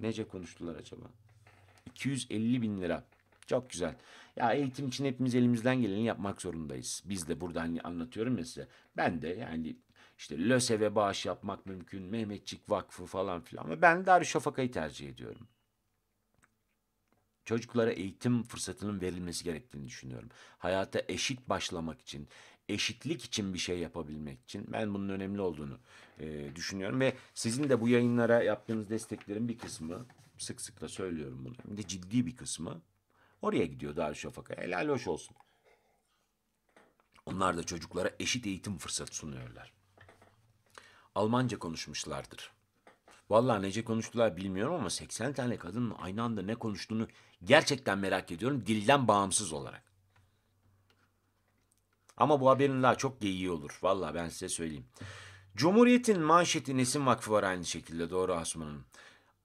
Nece konuştular acaba? 250 bin lira. Çok güzel. Ya eğitim için hepimiz elimizden geleni yapmak zorundayız. Biz de burada hani anlatıyorum ya size. Ben de yani işte LÖSEV'e bağış yapmak mümkün. Mehmetçik Vakfı falan filan. Ama ben Darüşşafaka'yı tercih ediyorum. Çocuklara eğitim fırsatının verilmesi gerektiğini düşünüyorum. Hayata eşit başlamak için, eşitlik için bir şey yapabilmek için ben bunun önemli olduğunu e, düşünüyorum. Ve sizin de bu yayınlara yaptığınız desteklerin bir kısmı, sık sık da söylüyorum bunu, hem de ciddi bir kısmı oraya gidiyor Darüşşafaka. Helal hoş olsun. Onlar da çocuklara eşit eğitim fırsatı sunuyorlar. Almanca konuşmuşlardır. Vallahi nece konuştular bilmiyorum ama 80 tane kadının aynı anda ne konuştuğunu gerçekten merak ediyorum dilden bağımsız olarak. Ama bu haberin daha çok geyiği olur. Vallahi ben size söyleyeyim. Cumhuriyet'in manşeti Nesin Vakfı var aynı şekilde doğru Asuman'ın.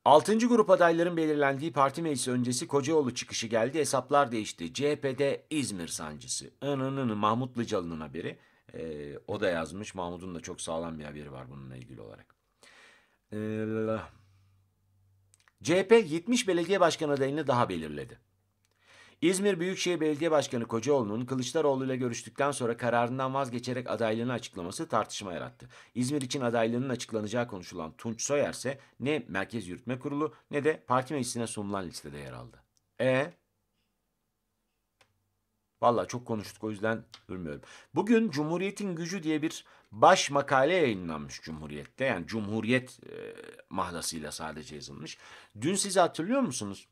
Altıncı grup adayların belirlendiği parti meclisi öncesi Kocaoğlu çıkışı geldi. Hesaplar değişti. CHP'de İzmir sancısı. Inınını Mahmut Lıcalı'nın haberi. Ee, o da yazmış. Mahmut'un da çok sağlam bir haberi var bununla ilgili olarak. Ee, CHP 70 belediye başkan adayını daha belirledi. İzmir Büyükşehir Belediye Başkanı Kocaoğlu'nun Kılıçdaroğlu ile görüştükten sonra kararından vazgeçerek adaylığını açıklaması tartışma yarattı. İzmir için adaylığının açıklanacağı konuşulan Tunç Soyer ise ne Merkez Yürütme Kurulu ne de parti meclisine sunulan listede yer aldı. E Vallahi çok konuştuk o yüzden bilmiyorum. Bugün Cumhuriyet'in Gücü diye bir baş makale yayınlanmış Cumhuriyet'te. Yani Cumhuriyet e, mahlasıyla sadece yazılmış. Dün sizi hatırlıyor musunuz?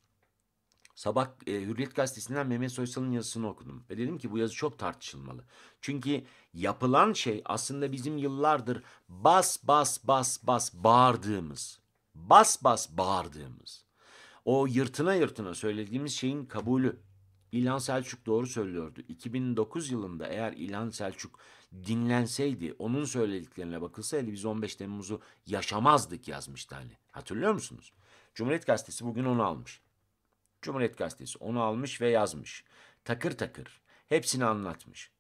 Sabah e, Hürriyet Gazetesi'nden Mehmet Soysal'ın yazısını okudum. Ve dedim ki bu yazı çok tartışılmalı. Çünkü yapılan şey aslında bizim yıllardır bas bas bas bas bağırdığımız, bas bas bağırdığımız, o yırtına yırtına söylediğimiz şeyin kabulü. İlhan Selçuk doğru söylüyordu. 2009 yılında eğer İlhan Selçuk dinlenseydi, onun söylediklerine bakılsaydı biz 15 Temmuz'u yaşamazdık yazmıştı hani. Hatırlıyor musunuz? Cumhuriyet Gazetesi bugün onu almış. Cumhuriyet Gazetesi onu almış ve yazmış. Takır takır. Hepsini anlatmış.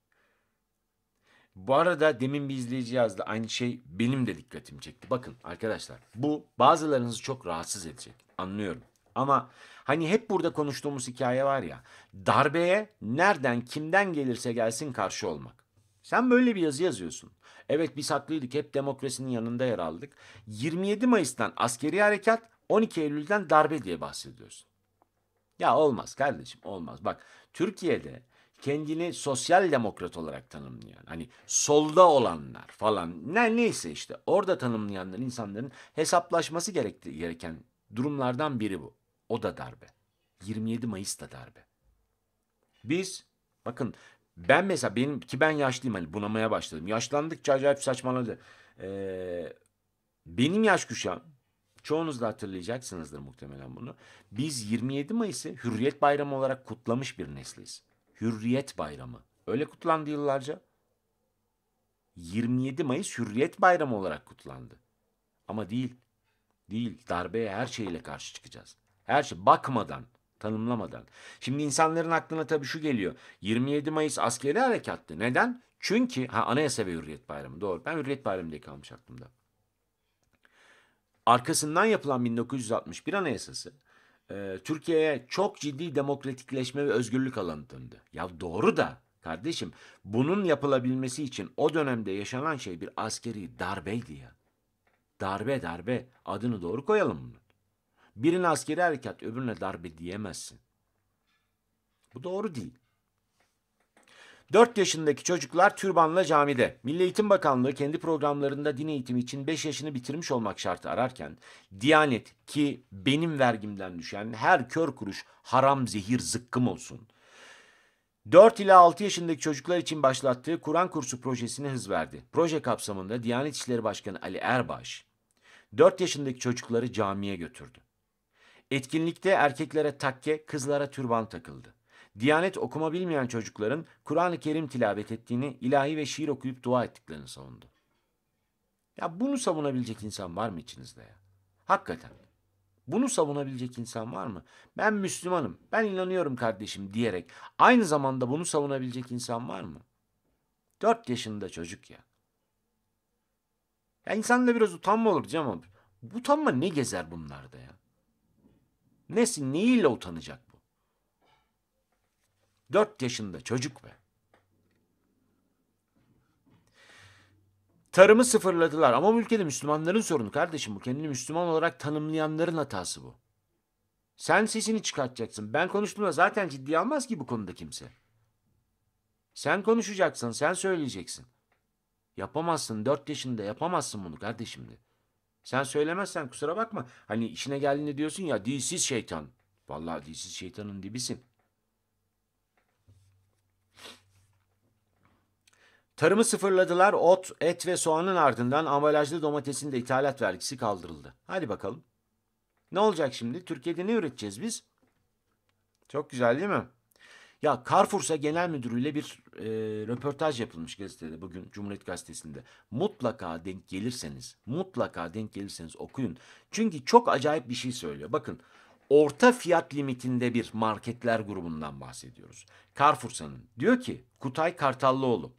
Bu arada demin bir izleyici yazdı. Aynı şey benim de dikkatimi çekti. Bakın arkadaşlar bu bazılarınızı çok rahatsız edecek. Anlıyorum. Ama hani hep burada konuştuğumuz hikaye var ya. Darbeye nereden kimden gelirse gelsin karşı olmak. Sen böyle bir yazı yazıyorsun. Evet biz haklıydık hep demokrasinin yanında yer aldık. 27 Mayıs'tan askeri harekat 12 Eylül'den darbe diye bahsediyorsun. Ya olmaz kardeşim olmaz. Bak Türkiye'de kendini sosyal demokrat olarak tanımlayan hani solda olanlar falan ne neyse işte orada tanımlayanlar insanların hesaplaşması gerekti, gereken durumlardan biri bu. O da darbe. 27 Mayıs da darbe. Biz bakın ben mesela benim ki ben yaşlıyım hani bunamaya başladım. Yaşlandıkça acayip saçmaladı. Ee, benim yaş kuşağım Çoğunuz da hatırlayacaksınızdır muhtemelen bunu. Biz 27 Mayıs'ı Hürriyet Bayramı olarak kutlamış bir nesliz. Hürriyet Bayramı. Öyle kutlandı yıllarca. 27 Mayıs Hürriyet Bayramı olarak kutlandı. Ama değil. Değil. Darbeye her şeyle karşı çıkacağız. Her şey bakmadan, tanımlamadan. Şimdi insanların aklına tabii şu geliyor. 27 Mayıs askeri harekattı. Neden? Çünkü ha anayasa ve Hürriyet Bayramı doğru. Ben Hürriyet Bayramı diye kalmış aklımda. Arkasından yapılan 1961 Anayasası e, Türkiye'ye çok ciddi demokratikleşme ve özgürlük alanı tanıdı. Ya doğru da kardeşim bunun yapılabilmesi için o dönemde yaşanan şey bir askeri darbeydi ya. Darbe darbe adını doğru koyalım bunu. Birine askeri harekat öbürüne darbe diyemezsin. Bu doğru değil. 4 yaşındaki çocuklar türbanla camide. Milli Eğitim Bakanlığı kendi programlarında din eğitimi için 5 yaşını bitirmiş olmak şartı ararken Diyanet ki benim vergimden düşen her kör kuruş haram zehir zıkkım olsun. 4 ila 6 yaşındaki çocuklar için başlattığı Kur'an kursu projesine hız verdi. Proje kapsamında Diyanet İşleri Başkanı Ali Erbaş 4 yaşındaki çocukları camiye götürdü. Etkinlikte erkeklere takke, kızlara türban takıldı. Diyanet okuma bilmeyen çocukların Kur'an-ı Kerim tilavet ettiğini, ilahi ve şiir okuyup dua ettiklerini savundu. Ya bunu savunabilecek insan var mı içinizde ya? Hakikaten. Bunu savunabilecek insan var mı? Ben Müslümanım, ben inanıyorum kardeşim diyerek aynı zamanda bunu savunabilecek insan var mı? Dört yaşında çocuk ya. Ya insanda biraz utanma olur canım ama utanma ne gezer bunlarda ya? Nesin neyiyle utanacak 4 yaşında çocuk be. Tarımı sıfırladılar ama bu ülkede Müslümanların sorunu kardeşim bu. Kendini Müslüman olarak tanımlayanların hatası bu. Sen sesini çıkartacaksın. Ben konuştuğumda zaten ciddiye almaz ki bu konuda kimse. Sen konuşacaksın, sen söyleyeceksin. Yapamazsın, dört yaşında yapamazsın bunu kardeşim de. Sen söylemezsen kusura bakma. Hani işine geldiğinde diyorsun ya dilsiz şeytan. Vallahi dilsiz şeytanın dibisin. Tarımı sıfırladılar. Ot, et ve soğanın ardından ambalajlı domatesin de ithalat vergisi kaldırıldı. Hadi bakalım. Ne olacak şimdi? Türkiye'de ne üreteceğiz biz? Çok güzel değil mi? Ya Carrefour'sa genel müdürüyle bir e, röportaj yapılmış gazetede bugün Cumhuriyet Gazetesi'nde. Mutlaka denk gelirseniz, mutlaka denk gelirseniz okuyun. Çünkü çok acayip bir şey söylüyor. Bakın orta fiyat limitinde bir marketler grubundan bahsediyoruz. Carrefour'sanın diyor ki Kutay Kartallıoğlu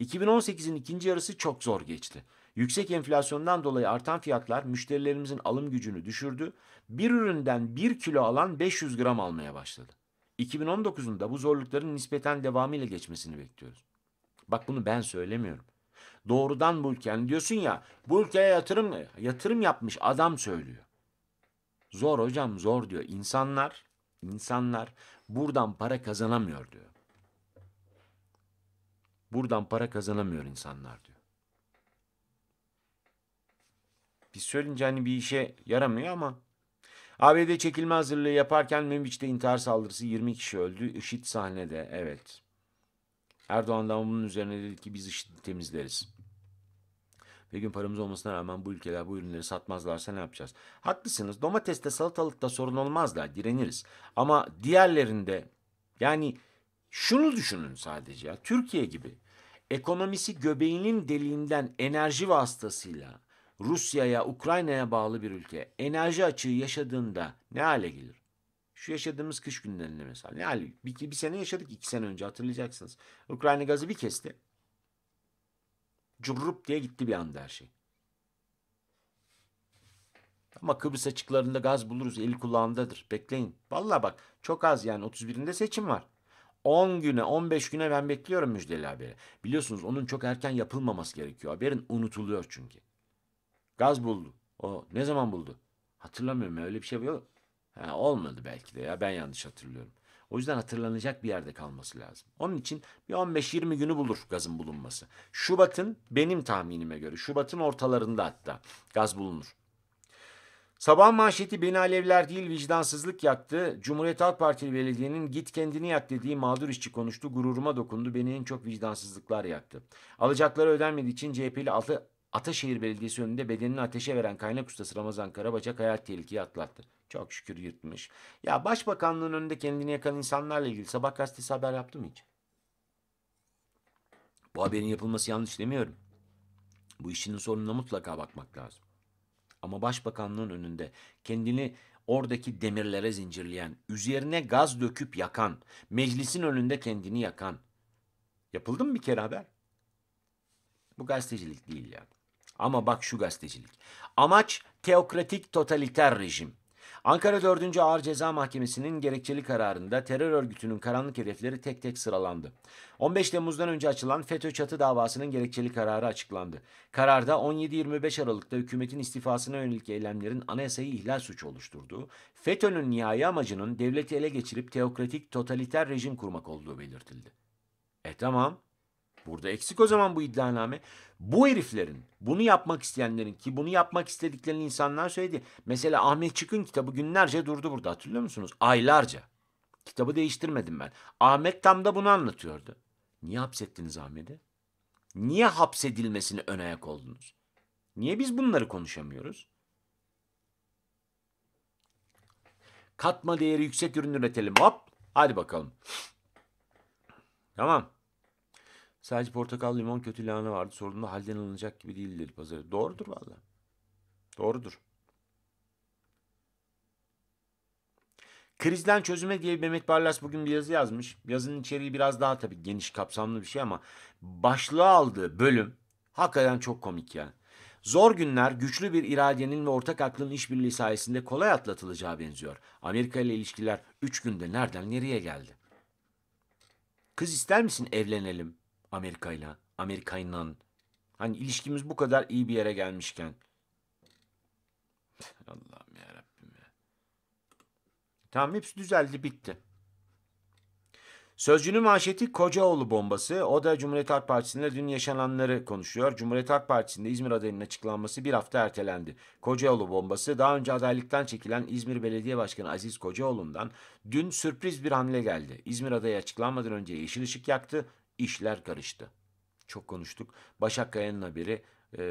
2018'in ikinci yarısı çok zor geçti. Yüksek enflasyondan dolayı artan fiyatlar müşterilerimizin alım gücünü düşürdü. Bir üründen 1 kilo alan 500 gram almaya başladı. 2019'un da bu zorlukların nispeten devamıyla geçmesini bekliyoruz. Bak bunu ben söylemiyorum. Doğrudan bu ülke. Yani diyorsun ya bu ülkeye yatırım yatırım yapmış adam söylüyor. Zor hocam zor diyor. İnsanlar insanlar buradan para kazanamıyor diyor. Buradan para kazanamıyor insanlar diyor. Biz söyleyince hani bir işe yaramıyor ama ABD çekilme hazırlığı yaparken Münbiç'te intihar saldırısı 20 kişi öldü. IŞİD sahnede evet. Erdoğan da bunun üzerine dedi ki biz IŞİD'i temizleriz. Bir gün paramız olmasına rağmen bu ülkeler bu ürünleri satmazlarsa ne yapacağız? Haklısınız. Domateste, salatalıkta sorun olmaz da direniriz. Ama diğerlerinde yani şunu düşünün sadece ya. Türkiye gibi ekonomisi göbeğinin deliğinden enerji vasıtasıyla Rusya'ya, Ukrayna'ya bağlı bir ülke enerji açığı yaşadığında ne hale gelir? Şu yaşadığımız kış günlerinde mesela. Ne hale? Bir, bir sene yaşadık iki sene önce hatırlayacaksınız. Ukrayna gazı bir kesti. Currup diye gitti bir anda her şey. Ama Kıbrıs açıklarında gaz buluruz. Eli kulağındadır. Bekleyin. Vallahi bak çok az yani 31'inde seçim var. 10 güne 15 güne ben bekliyorum müjdeli haberi. Biliyorsunuz onun çok erken yapılmaması gerekiyor. Haberin unutuluyor çünkü. Gaz buldu. O ne zaman buldu? Hatırlamıyorum ya öyle bir şey yok. Ha, olmadı belki de ya ben yanlış hatırlıyorum. O yüzden hatırlanacak bir yerde kalması lazım. Onun için bir 15-20 günü bulur gazın bulunması. Şubat'ın benim tahminime göre Şubat'ın ortalarında hatta gaz bulunur. Sabah manşeti beni alevler değil vicdansızlık yaktı. Cumhuriyet Halk Partili belediyenin git kendini yak dediği mağdur işçi konuştu. Gururuma dokundu. Beni en çok vicdansızlıklar yaktı. Alacakları ödenmediği için CHP'li altı Ataşehir Belediyesi önünde bedenini ateşe veren kaynak ustası Ramazan Karabacak hayat tehlikeyi atlattı. Çok şükür yırtmış. Ya başbakanlığın önünde kendini yakan insanlarla ilgili sabah gazetesi haber yaptı mı hiç? Bu haberin yapılması yanlış demiyorum. Bu işinin sorununa mutlaka bakmak lazım. Ama başbakanlığın önünde kendini oradaki demirlere zincirleyen, üzerine gaz döküp yakan, meclisin önünde kendini yakan. Yapıldı mı bir kere haber? Bu gazetecilik değil yani. Ama bak şu gazetecilik. Amaç teokratik totaliter rejim. Ankara 4. Ağır Ceza Mahkemesi'nin gerekçeli kararında terör örgütünün karanlık hedefleri tek tek sıralandı. 15 Temmuz'dan önce açılan FETÖ çatı davasının gerekçeli kararı açıklandı. Kararda 17-25 Aralık'ta hükümetin istifasına yönelik eylemlerin anayasayı ihlal suçu oluşturduğu, FETÖ'nün nihai amacının devleti ele geçirip teokratik totaliter rejim kurmak olduğu belirtildi. E tamam. Burada eksik o zaman bu iddianame. Bu heriflerin, bunu yapmak isteyenlerin ki bunu yapmak istediklerini insanlar söyledi. Mesela Ahmet Çık'ın kitabı günlerce durdu burada hatırlıyor musunuz? Aylarca. Kitabı değiştirmedim ben. Ahmet tam da bunu anlatıyordu. Niye hapsettiniz Ahmet'i? Niye hapsedilmesini ön ayak oldunuz? Niye biz bunları konuşamıyoruz? Katma değeri yüksek ürün üretelim. Hop. Hadi bakalım. Tamam. Sadece portakal, limon, kötü lahana vardı. Sorduğunda halden alınacak gibi değil dedi pazarı. Doğrudur valla. Doğrudur. Krizden çözüme diye Mehmet Barlas bugün bir yazı yazmış. Yazının içeriği biraz daha tabii geniş kapsamlı bir şey ama başlığı aldığı bölüm hakikaten çok komik ya. Zor günler güçlü bir iradenin ve ortak aklın işbirliği sayesinde kolay atlatılacağı benziyor. Amerika ile ilişkiler 3 günde nereden nereye geldi? Kız ister misin evlenelim? Amerika'yla, Amerika'yla. Hani ilişkimiz bu kadar iyi bir yere gelmişken. Allah'ım ya Rabbim ya. Tamam hepsi düzeldi bitti. Sözcünün manşeti Kocaoğlu bombası. O da Cumhuriyet Halk Partisi'nde dün yaşananları konuşuyor. Cumhuriyet Halk Partisi'nde İzmir adayının açıklanması bir hafta ertelendi. Kocaoğlu bombası daha önce adaylıktan çekilen İzmir Belediye Başkanı Aziz Kocaoğlu'ndan dün sürpriz bir hamle geldi. İzmir adayı açıklanmadan önce yeşil ışık yaktı işler karıştı. Çok konuştuk. Başak Kaya'nın haberi e,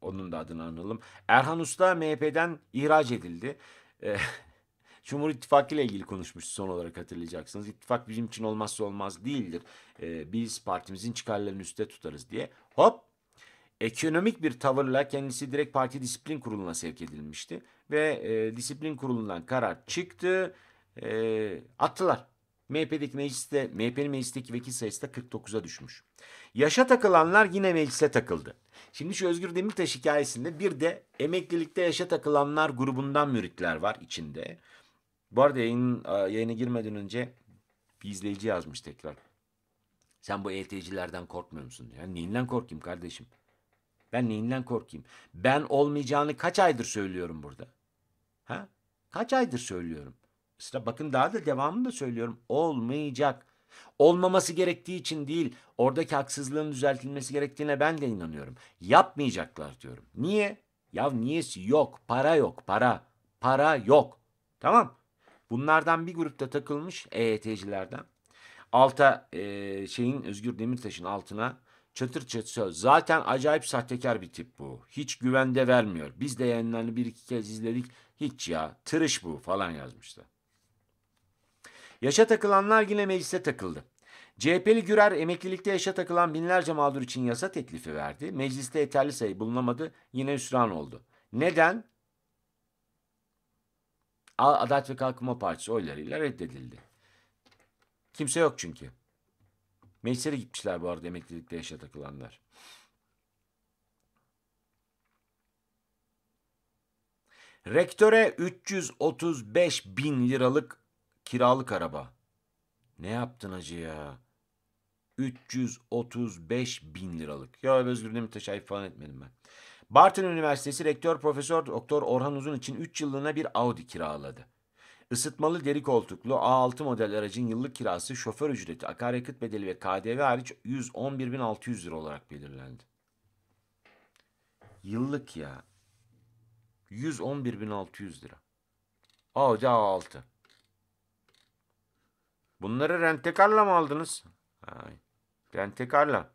onun da adını analım. Erhan Usta MHP'den ihraç edildi. E, (laughs) Cumhur İttifakı ile ilgili konuşmuş son olarak hatırlayacaksınız. İttifak bizim için olmazsa olmaz değildir. Ee, biz partimizin çıkarlarını üstte tutarız diye. Hop ekonomik bir tavırla kendisi direkt parti disiplin kuruluna sevk edilmişti. Ve e, disiplin kurulundan karar çıktı. E, attılar. MHP'deki mecliste, MHP'nin meclisteki vekil sayısı da 49'a düşmüş. Yaşa takılanlar yine meclise takıldı. Şimdi şu Özgür Demirtaş hikayesinde bir de emeklilikte yaşa takılanlar grubundan müritler var içinde. Bu arada yayın, yayına girmeden önce bir izleyici yazmış tekrar. Sen bu EYT'cilerden korkmuyor musun? Yani neyinden korkayım kardeşim? Ben neyinden korkayım? Ben olmayacağını kaç aydır söylüyorum burada? Ha? Kaç aydır söylüyorum? Sıra bakın daha da devamını da söylüyorum. Olmayacak. Olmaması gerektiği için değil, oradaki haksızlığın düzeltilmesi gerektiğine ben de inanıyorum. Yapmayacaklar diyorum. Niye? Ya niyesi yok, para yok, para. Para yok. Tamam. Bunlardan bir grupta takılmış EYT'cilerden. Alta e, şeyin Özgür Demirtaş'ın altına çatır çatır. Zaten acayip sahtekar bir tip bu. Hiç güvende vermiyor. Biz de yayınlarını bir iki kez izledik. Hiç ya tırış bu falan yazmışlar. Yaşa takılanlar yine meclise takıldı. CHP'li Gürer emeklilikte yaşa takılan binlerce mağdur için yasa teklifi verdi. Mecliste yeterli sayı bulunamadı. Yine hüsran oldu. Neden? Adalet ve Kalkınma Partisi oylarıyla reddedildi. Kimse yok çünkü. Meclise gitmişler bu arada emeklilikte yaşa takılanlar. Rektöre 335 bin liralık kiralık araba. Ne yaptın acı ya? 335 bin liralık. Ya Özgür Demirtaş ayıp falan etmedim ben. Bartın Üniversitesi Rektör Profesör Doktor Orhan Uzun için 3 yıllığına bir Audi kiraladı. Isıtmalı deri koltuklu A6 model aracın yıllık kirası, şoför ücreti, akaryakıt bedeli ve KDV hariç 111.600 lira olarak belirlendi. Yıllık ya. 111.600 lira. Audi A6. Bunları rentekarla mı aldınız? Rentekarla.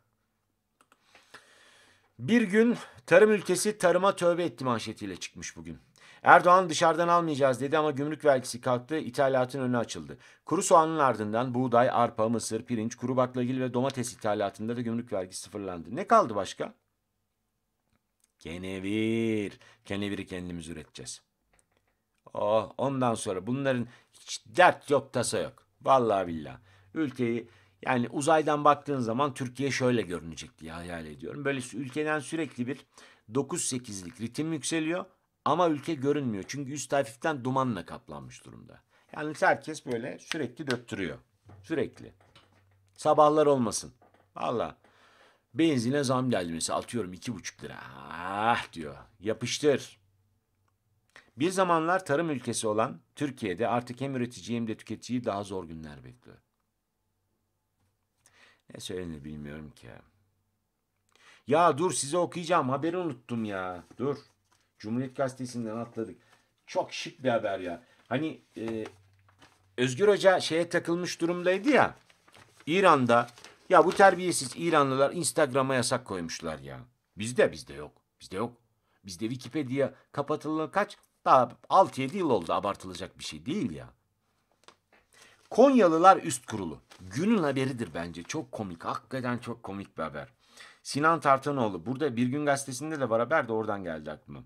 Bir gün tarım ülkesi tarıma tövbe etti manşetiyle çıkmış bugün. Erdoğan dışarıdan almayacağız dedi ama gümrük vergisi kalktı, ithalatın önü açıldı. Kuru soğanın ardından buğday, arpa, mısır, pirinç, kuru baklagil ve domates ithalatında da gümrük vergisi sıfırlandı. Ne kaldı başka? Kenevir. Keneviri kendimiz üreteceğiz. Oh, ondan sonra bunların hiç dert yok, tasa yok. Vallahi billah. Ülkeyi yani uzaydan baktığın zaman Türkiye şöyle görünecek diye hayal ediyorum. Böyle ülkeden sürekli bir 9-8'lik ritim yükseliyor ama ülke görünmüyor. Çünkü üst hafiften dumanla kaplanmış durumda. Yani herkes böyle sürekli döttürüyor. Sürekli. Sabahlar olmasın. Valla. Benzine zam geldi mesela atıyorum iki buçuk lira. Ah diyor. Yapıştır. Bir zamanlar tarım ülkesi olan Türkiye'de artık hem üretici hem de tüketiciyi daha zor günler bekliyor. Ne söylenir bilmiyorum ki ya. Dur size okuyacağım haberi unuttum ya. Dur. Cumhuriyet Gazetesi'nden atladık. Çok şık bir haber ya. Hani e, Özgür Hoca şeye takılmış durumdaydı ya. İran'da ya bu terbiyesiz İranlılar Instagram'a yasak koymuşlar ya. Bizde bizde yok. Bizde yok. Bizde Wikipedia kapatılı kaç? Daha 6-7 yıl oldu abartılacak bir şey değil ya. Konyalılar üst kurulu. Günün haberidir bence. Çok komik. Hakikaten çok komik bir haber. Sinan Tartanoğlu. Burada Bir Gün Gazetesi'nde de var haber de oradan geldi aklıma.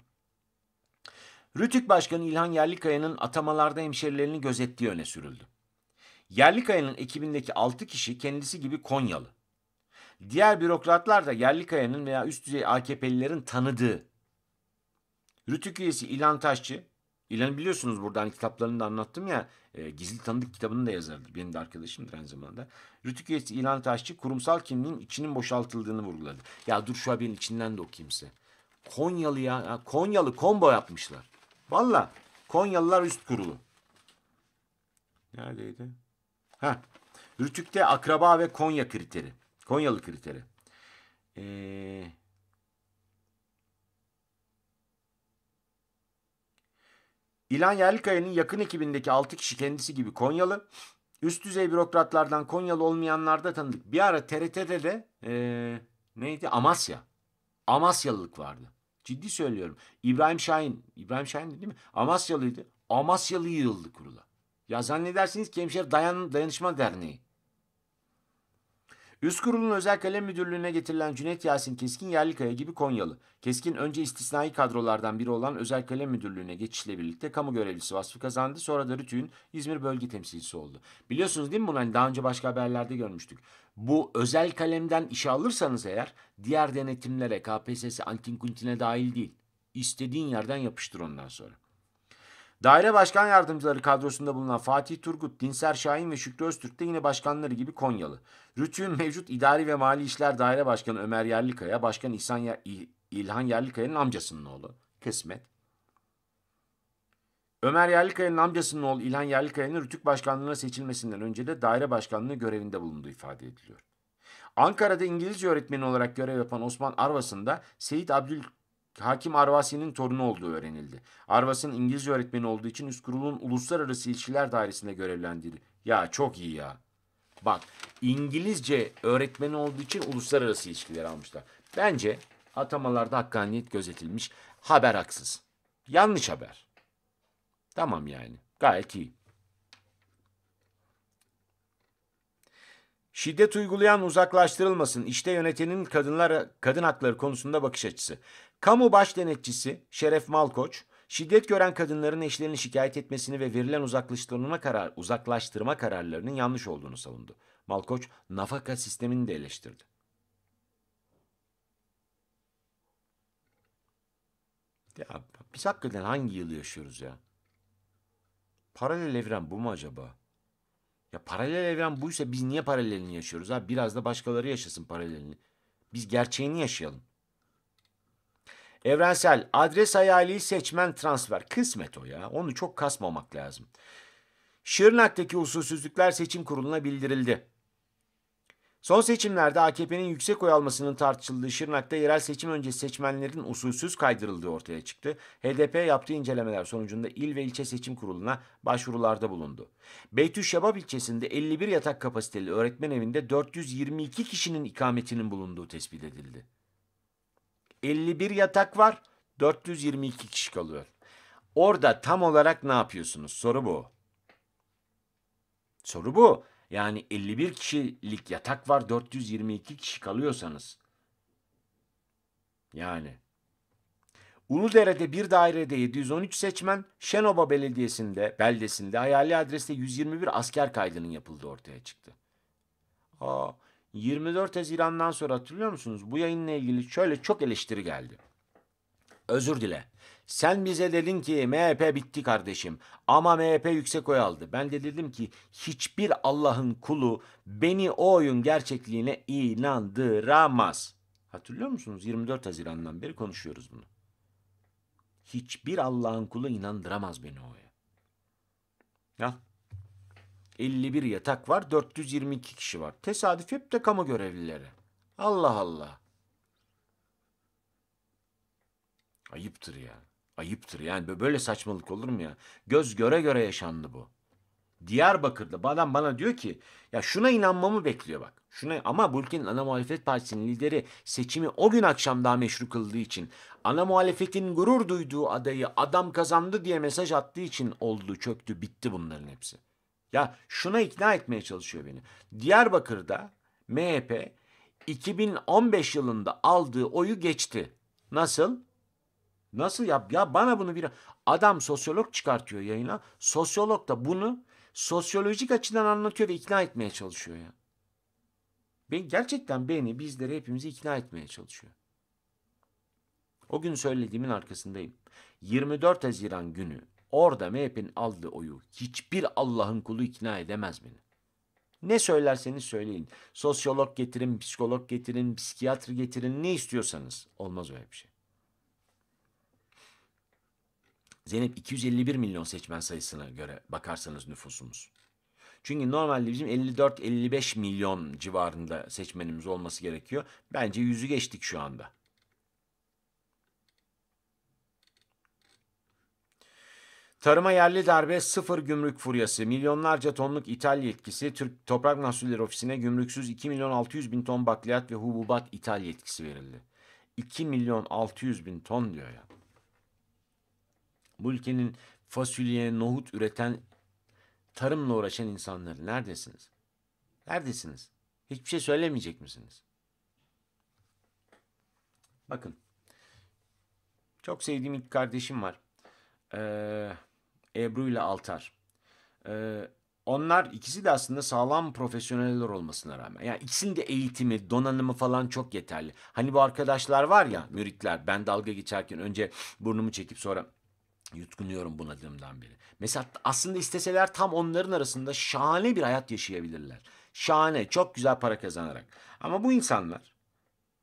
Rütük Başkanı İlhan Yerlikaya'nın atamalarda hemşerilerini gözettiği öne sürüldü. Yerlikaya'nın ekibindeki 6 kişi kendisi gibi Konyalı. Diğer bürokratlar da Yerlikaya'nın veya üst düzey AKP'lilerin tanıdığı. Rütük üyesi İlhan Taşçı, İlhan'ı biliyorsunuz buradan kitaplarını da anlattım ya, e, Gizli Tanıdık kitabının da yazarıdır. Benim de arkadaşımdır aynı zamanda. Rütük üyesi İlhan Taşçı kurumsal kimliğin içinin boşaltıldığını vurguladı. Ya dur şu haberin içinden de okuyayım size. Konyalı ya, ya Konyalı combo yapmışlar. Valla Konyalılar üst kurulu. Neredeydi? Ha. Rütük'te akraba ve Konya kriteri. Konyalı kriteri. Ee, İlhan Yerlikaya'nın yakın ekibindeki 6 kişi kendisi gibi Konyalı. Üst düzey bürokratlardan Konyalı olmayanlar da tanıdık. Bir ara TRT'de de ee, neydi? Amasya. Amasyalılık vardı. Ciddi söylüyorum. İbrahim Şahin. İbrahim Şahin değil mi? Amasyalıydı. Amasyalı yığıldı kurula. Ya zannedersiniz ki hemşire dayan, dayanışma derneği. Üst kurulun özel kalem müdürlüğüne getirilen Cüneyt Yasin Keskin Yerlikaya gibi Konyalı. Keskin önce istisnai kadrolardan biri olan özel kalem müdürlüğüne geçişle birlikte kamu görevlisi vasfı kazandı. Sonra da RTÜK'ün İzmir bölge temsilcisi oldu. Biliyorsunuz değil mi bunu? Hani daha önce başka haberlerde görmüştük. Bu özel kalemden işe alırsanız eğer diğer denetimlere, KPSS, Antin Kuntin'e dahil değil. İstediğin yerden yapıştır ondan sonra. Daire başkan yardımcıları kadrosunda bulunan Fatih Turgut, Dinser Şahin ve Şükrü Öztürk de yine başkanları gibi Konyalı. Rütü'nün mevcut idari ve mali işler daire başkanı Ömer Yerlikaya, başkan İhsan Yer- İlhan Yerlikaya'nın amcasının oğlu. Kısmet. Ömer Yerlikaya'nın amcasının oğlu İlhan Yerlikaya'nın Rütük başkanlığına seçilmesinden önce de daire başkanlığı görevinde bulunduğu ifade ediliyor. Ankara'da İngilizce öğretmeni olarak görev yapan Osman Arvas'ın da Seyit Abdül Hakim Arvasi'nin torunu olduğu öğrenildi. Arvas'ın İngilizce öğretmeni olduğu için üst kurulun uluslararası ilişkiler dairesinde görevlendirildi. Ya çok iyi ya. Bak İngilizce öğretmeni olduğu için uluslararası ilişkiler almışlar. Bence atamalarda hakkaniyet gözetilmiş. Haber haksız. Yanlış haber. Tamam yani. Gayet iyi. Şiddet uygulayan uzaklaştırılmasın. İşte yönetenin kadınlar kadın hakları konusunda bakış açısı. Kamu baş denetçisi Şeref Malkoç, şiddet gören kadınların eşlerini şikayet etmesini ve verilen uzaklaştırma karar uzaklaştırma kararlarının yanlış olduğunu savundu. Malkoç nafaka sistemini de eleştirdi. Ya biz hakikaten hangi yıl yaşıyoruz ya? Paralel evren bu mu acaba? Ya paralel evren buysa biz niye paralelini yaşıyoruz ha? Biraz da başkaları yaşasın paralelini. Biz gerçeğini yaşayalım. Evrensel adres hayali seçmen transfer. Kısmet o ya. Onu çok kasmamak lazım. Şırnak'taki usulsüzlükler seçim kuruluna bildirildi. Son seçimlerde AKP'nin yüksek oy almasının tartışıldığı Şırnak'ta yerel seçim öncesi seçmenlerin usulsüz kaydırıldığı ortaya çıktı. HDP yaptığı incelemeler sonucunda il ve ilçe seçim kuruluna başvurularda bulundu. Beytüşşebap ilçesinde 51 yatak kapasiteli öğretmen evinde 422 kişinin ikametinin bulunduğu tespit edildi. 51 yatak var, 422 kişi kalıyor. Orada tam olarak ne yapıyorsunuz? Soru bu. Soru bu. Yani 51 kişilik yatak var, 422 kişi kalıyorsanız. Yani. Uludere'de bir dairede 713 seçmen, Şenoba Belediyesi'nde, beldesinde hayali adreste 121 asker kaydının yapıldığı ortaya çıktı. Aa, 24 Haziran'dan sonra hatırlıyor musunuz? Bu yayınla ilgili şöyle çok eleştiri geldi. Özür dile. Sen bize dedin ki MHP bitti kardeşim ama MHP yüksek oy aldı. Ben de dedim ki hiçbir Allah'ın kulu beni o oyun gerçekliğine inandıramaz. Hatırlıyor musunuz? 24 Haziran'dan beri konuşuyoruz bunu. Hiçbir Allah'ın kulu inandıramaz beni o oya. Ya 51 yatak var, 422 kişi var. Tesadüf hep de kamu görevlileri. Allah Allah. Ayıptır ya. Ayıptır yani böyle saçmalık olur mu ya? Göz göre göre yaşandı bu. Diyarbakır'da adam bana diyor ki ya şuna inanmamı bekliyor bak. Şuna ama bu ülkenin ana muhalefet partisinin lideri seçimi o gün akşam daha meşru kıldığı için ana muhalefetin gurur duyduğu adayı adam kazandı diye mesaj attığı için oldu çöktü bitti bunların hepsi. Ya şuna ikna etmeye çalışıyor beni. Diyarbakır'da MHP 2015 yılında aldığı oyu geçti. Nasıl? Nasıl yap? Ya bana bunu bir adam sosyolog çıkartıyor yayına. Sosyolog da bunu sosyolojik açıdan anlatıyor ve ikna etmeye çalışıyor ya. Ben gerçekten beni, bizleri, hepimizi ikna etmeye çalışıyor. O gün söylediğimin arkasındayım. 24 Haziran günü orada MHP'nin aldığı oyu hiçbir Allah'ın kulu ikna edemez beni. Ne söylerseniz söyleyin. Sosyolog getirin, psikolog getirin, psikiyatr getirin, ne istiyorsanız. Olmaz öyle bir şey. Zeynep 251 milyon seçmen sayısına göre bakarsanız nüfusumuz. Çünkü normalde bizim 54-55 milyon civarında seçmenimiz olması gerekiyor. Bence yüzü geçtik şu anda. Tarıma yerli darbe sıfır gümrük furyası. Milyonlarca tonluk ithal yetkisi. Türk Toprak Mahsulleri Ofisi'ne gümrüksüz 2 milyon 600 bin ton bakliyat ve hububat ithal yetkisi verildi. 2 milyon 600 bin ton diyor ya. Bu ülkenin fasulye, nohut üreten, tarımla uğraşan insanları neredesiniz? Neredesiniz? Hiçbir şey söylemeyecek misiniz? Bakın. Çok sevdiğim iki kardeşim var. Ee, Ebru ile Altar. Ee, onlar ikisi de aslında sağlam profesyoneller olmasına rağmen. Yani ikisinin de eğitimi, donanımı falan çok yeterli. Hani bu arkadaşlar var ya müritler ben dalga geçerken önce burnumu çekip sonra yutkunuyorum bunadığımdan beri. Mesela aslında isteseler tam onların arasında şahane bir hayat yaşayabilirler. Şahane, çok güzel para kazanarak. Ama bu insanlar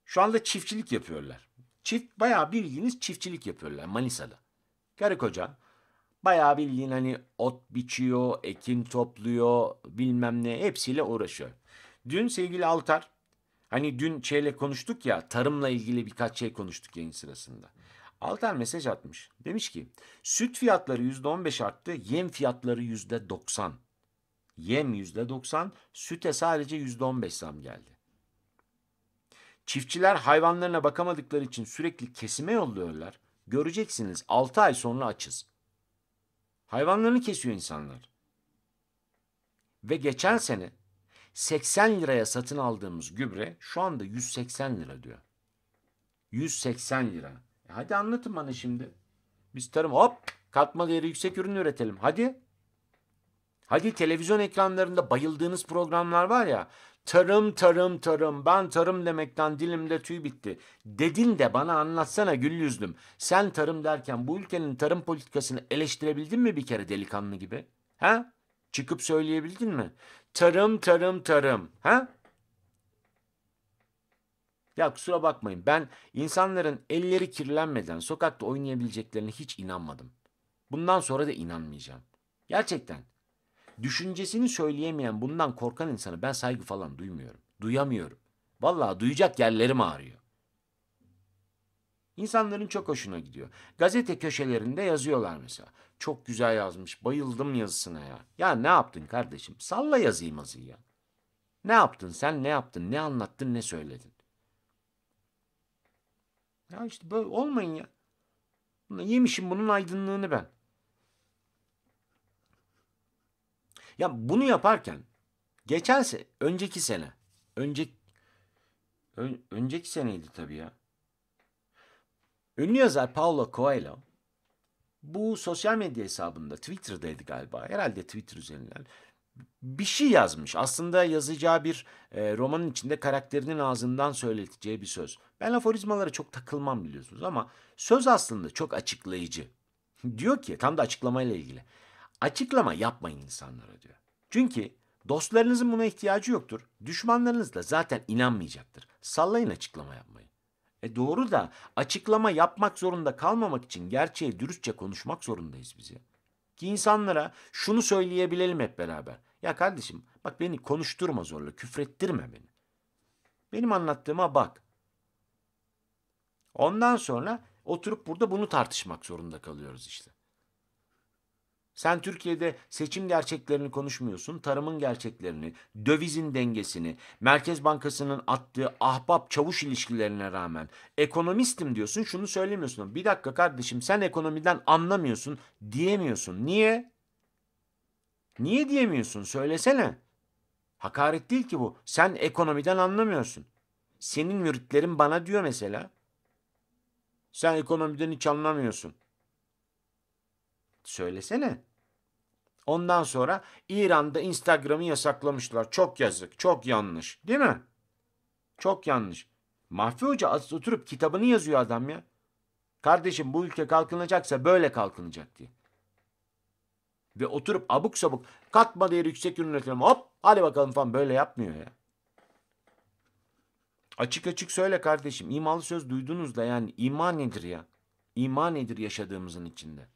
şu anda çiftçilik yapıyorlar. Çift bayağı bildiğiniz çiftçilik yapıyorlar Manisa'da. Karı koca bayağı bildiğin hani ot biçiyor, ekin topluyor, bilmem ne hepsiyle uğraşıyor. Dün sevgili Altar hani dün şeyle konuştuk ya tarımla ilgili birkaç şey konuştuk yayın sırasında. Altar mesaj atmış. Demiş ki süt fiyatları %15 arttı, yem fiyatları %90. Yem %90, süte sadece %15 zam geldi. Çiftçiler hayvanlarına bakamadıkları için sürekli kesime yolluyorlar. Göreceksiniz 6 ay sonra açız. Hayvanlarını kesiyor insanlar. Ve geçen sene 80 liraya satın aldığımız gübre şu anda 180 lira diyor. 180 lira. E hadi anlatın bana şimdi. Biz tarım hop katma değeri yüksek ürün üretelim. Hadi. Hadi televizyon ekranlarında bayıldığınız programlar var ya. Tarım tarım tarım ben tarım demekten dilimde tüy bitti. Dedin de bana anlatsana gül yüzlüm. Sen tarım derken bu ülkenin tarım politikasını eleştirebildin mi bir kere delikanlı gibi? Ha? Çıkıp söyleyebildin mi? Tarım tarım tarım. Ha? Ya kusura bakmayın ben insanların elleri kirlenmeden sokakta oynayabileceklerine hiç inanmadım. Bundan sonra da inanmayacağım. Gerçekten. Düşüncesini söyleyemeyen bundan korkan insana ben saygı falan duymuyorum. Duyamıyorum. Vallahi duyacak yerlerim ağrıyor. İnsanların çok hoşuna gidiyor. Gazete köşelerinde yazıyorlar mesela. Çok güzel yazmış. Bayıldım yazısına ya. Ya ne yaptın kardeşim? Salla yazayım azıyı ya. Ne yaptın sen? Ne yaptın? Ne anlattın? Ne söyledin? Ya işte böyle olmayın ya. Yemişim bunun aydınlığını ben. Ya bunu yaparken geçen se önceki sene önce ön, önceki seneydi tabii ya. Ünlü yazar Paulo Coelho bu sosyal medya hesabında Twitter'daydı galiba. Herhalde Twitter üzerinden bir şey yazmış. Aslında yazacağı bir e, romanın içinde karakterinin ağzından söyleteceği bir söz. Ben aforizmalara çok takılmam biliyorsunuz ama söz aslında çok açıklayıcı. (laughs) Diyor ki tam da açıklamayla ilgili. Açıklama yapmayın insanlara diyor. Çünkü dostlarınızın buna ihtiyacı yoktur. Düşmanlarınız da zaten inanmayacaktır. Sallayın açıklama yapmayı. E doğru da açıklama yapmak zorunda kalmamak için gerçeği dürüstçe konuşmak zorundayız biz ya. Ki insanlara şunu söyleyebilelim hep beraber. Ya kardeşim bak beni konuşturma zorla, küfrettirme beni. Benim anlattığıma bak. Ondan sonra oturup burada bunu tartışmak zorunda kalıyoruz işte. Sen Türkiye'de seçim gerçeklerini konuşmuyorsun, tarımın gerçeklerini, dövizin dengesini, Merkez Bankası'nın attığı ahbap çavuş ilişkilerine rağmen ekonomistim diyorsun, şunu söylemiyorsun. Bir dakika kardeşim sen ekonomiden anlamıyorsun diyemiyorsun. Niye? Niye diyemiyorsun? Söylesene. Hakaret değil ki bu. Sen ekonomiden anlamıyorsun. Senin müritlerin bana diyor mesela. Sen ekonomiden hiç anlamıyorsun. Söylesene. Ondan sonra İran'da Instagram'ı yasaklamışlar. Çok yazık, çok yanlış. Değil mi? Çok yanlış. Mahfi Hoca oturup kitabını yazıyor adam ya. Kardeşim bu ülke kalkınacaksa böyle kalkınacak diye. Ve oturup abuk sabuk katma değeri yüksek ürün üretelim hop hadi bakalım falan böyle yapmıyor ya. Açık açık söyle kardeşim. İmalı söz duydunuz da yani iman nedir ya? İman nedir yaşadığımızın içinde?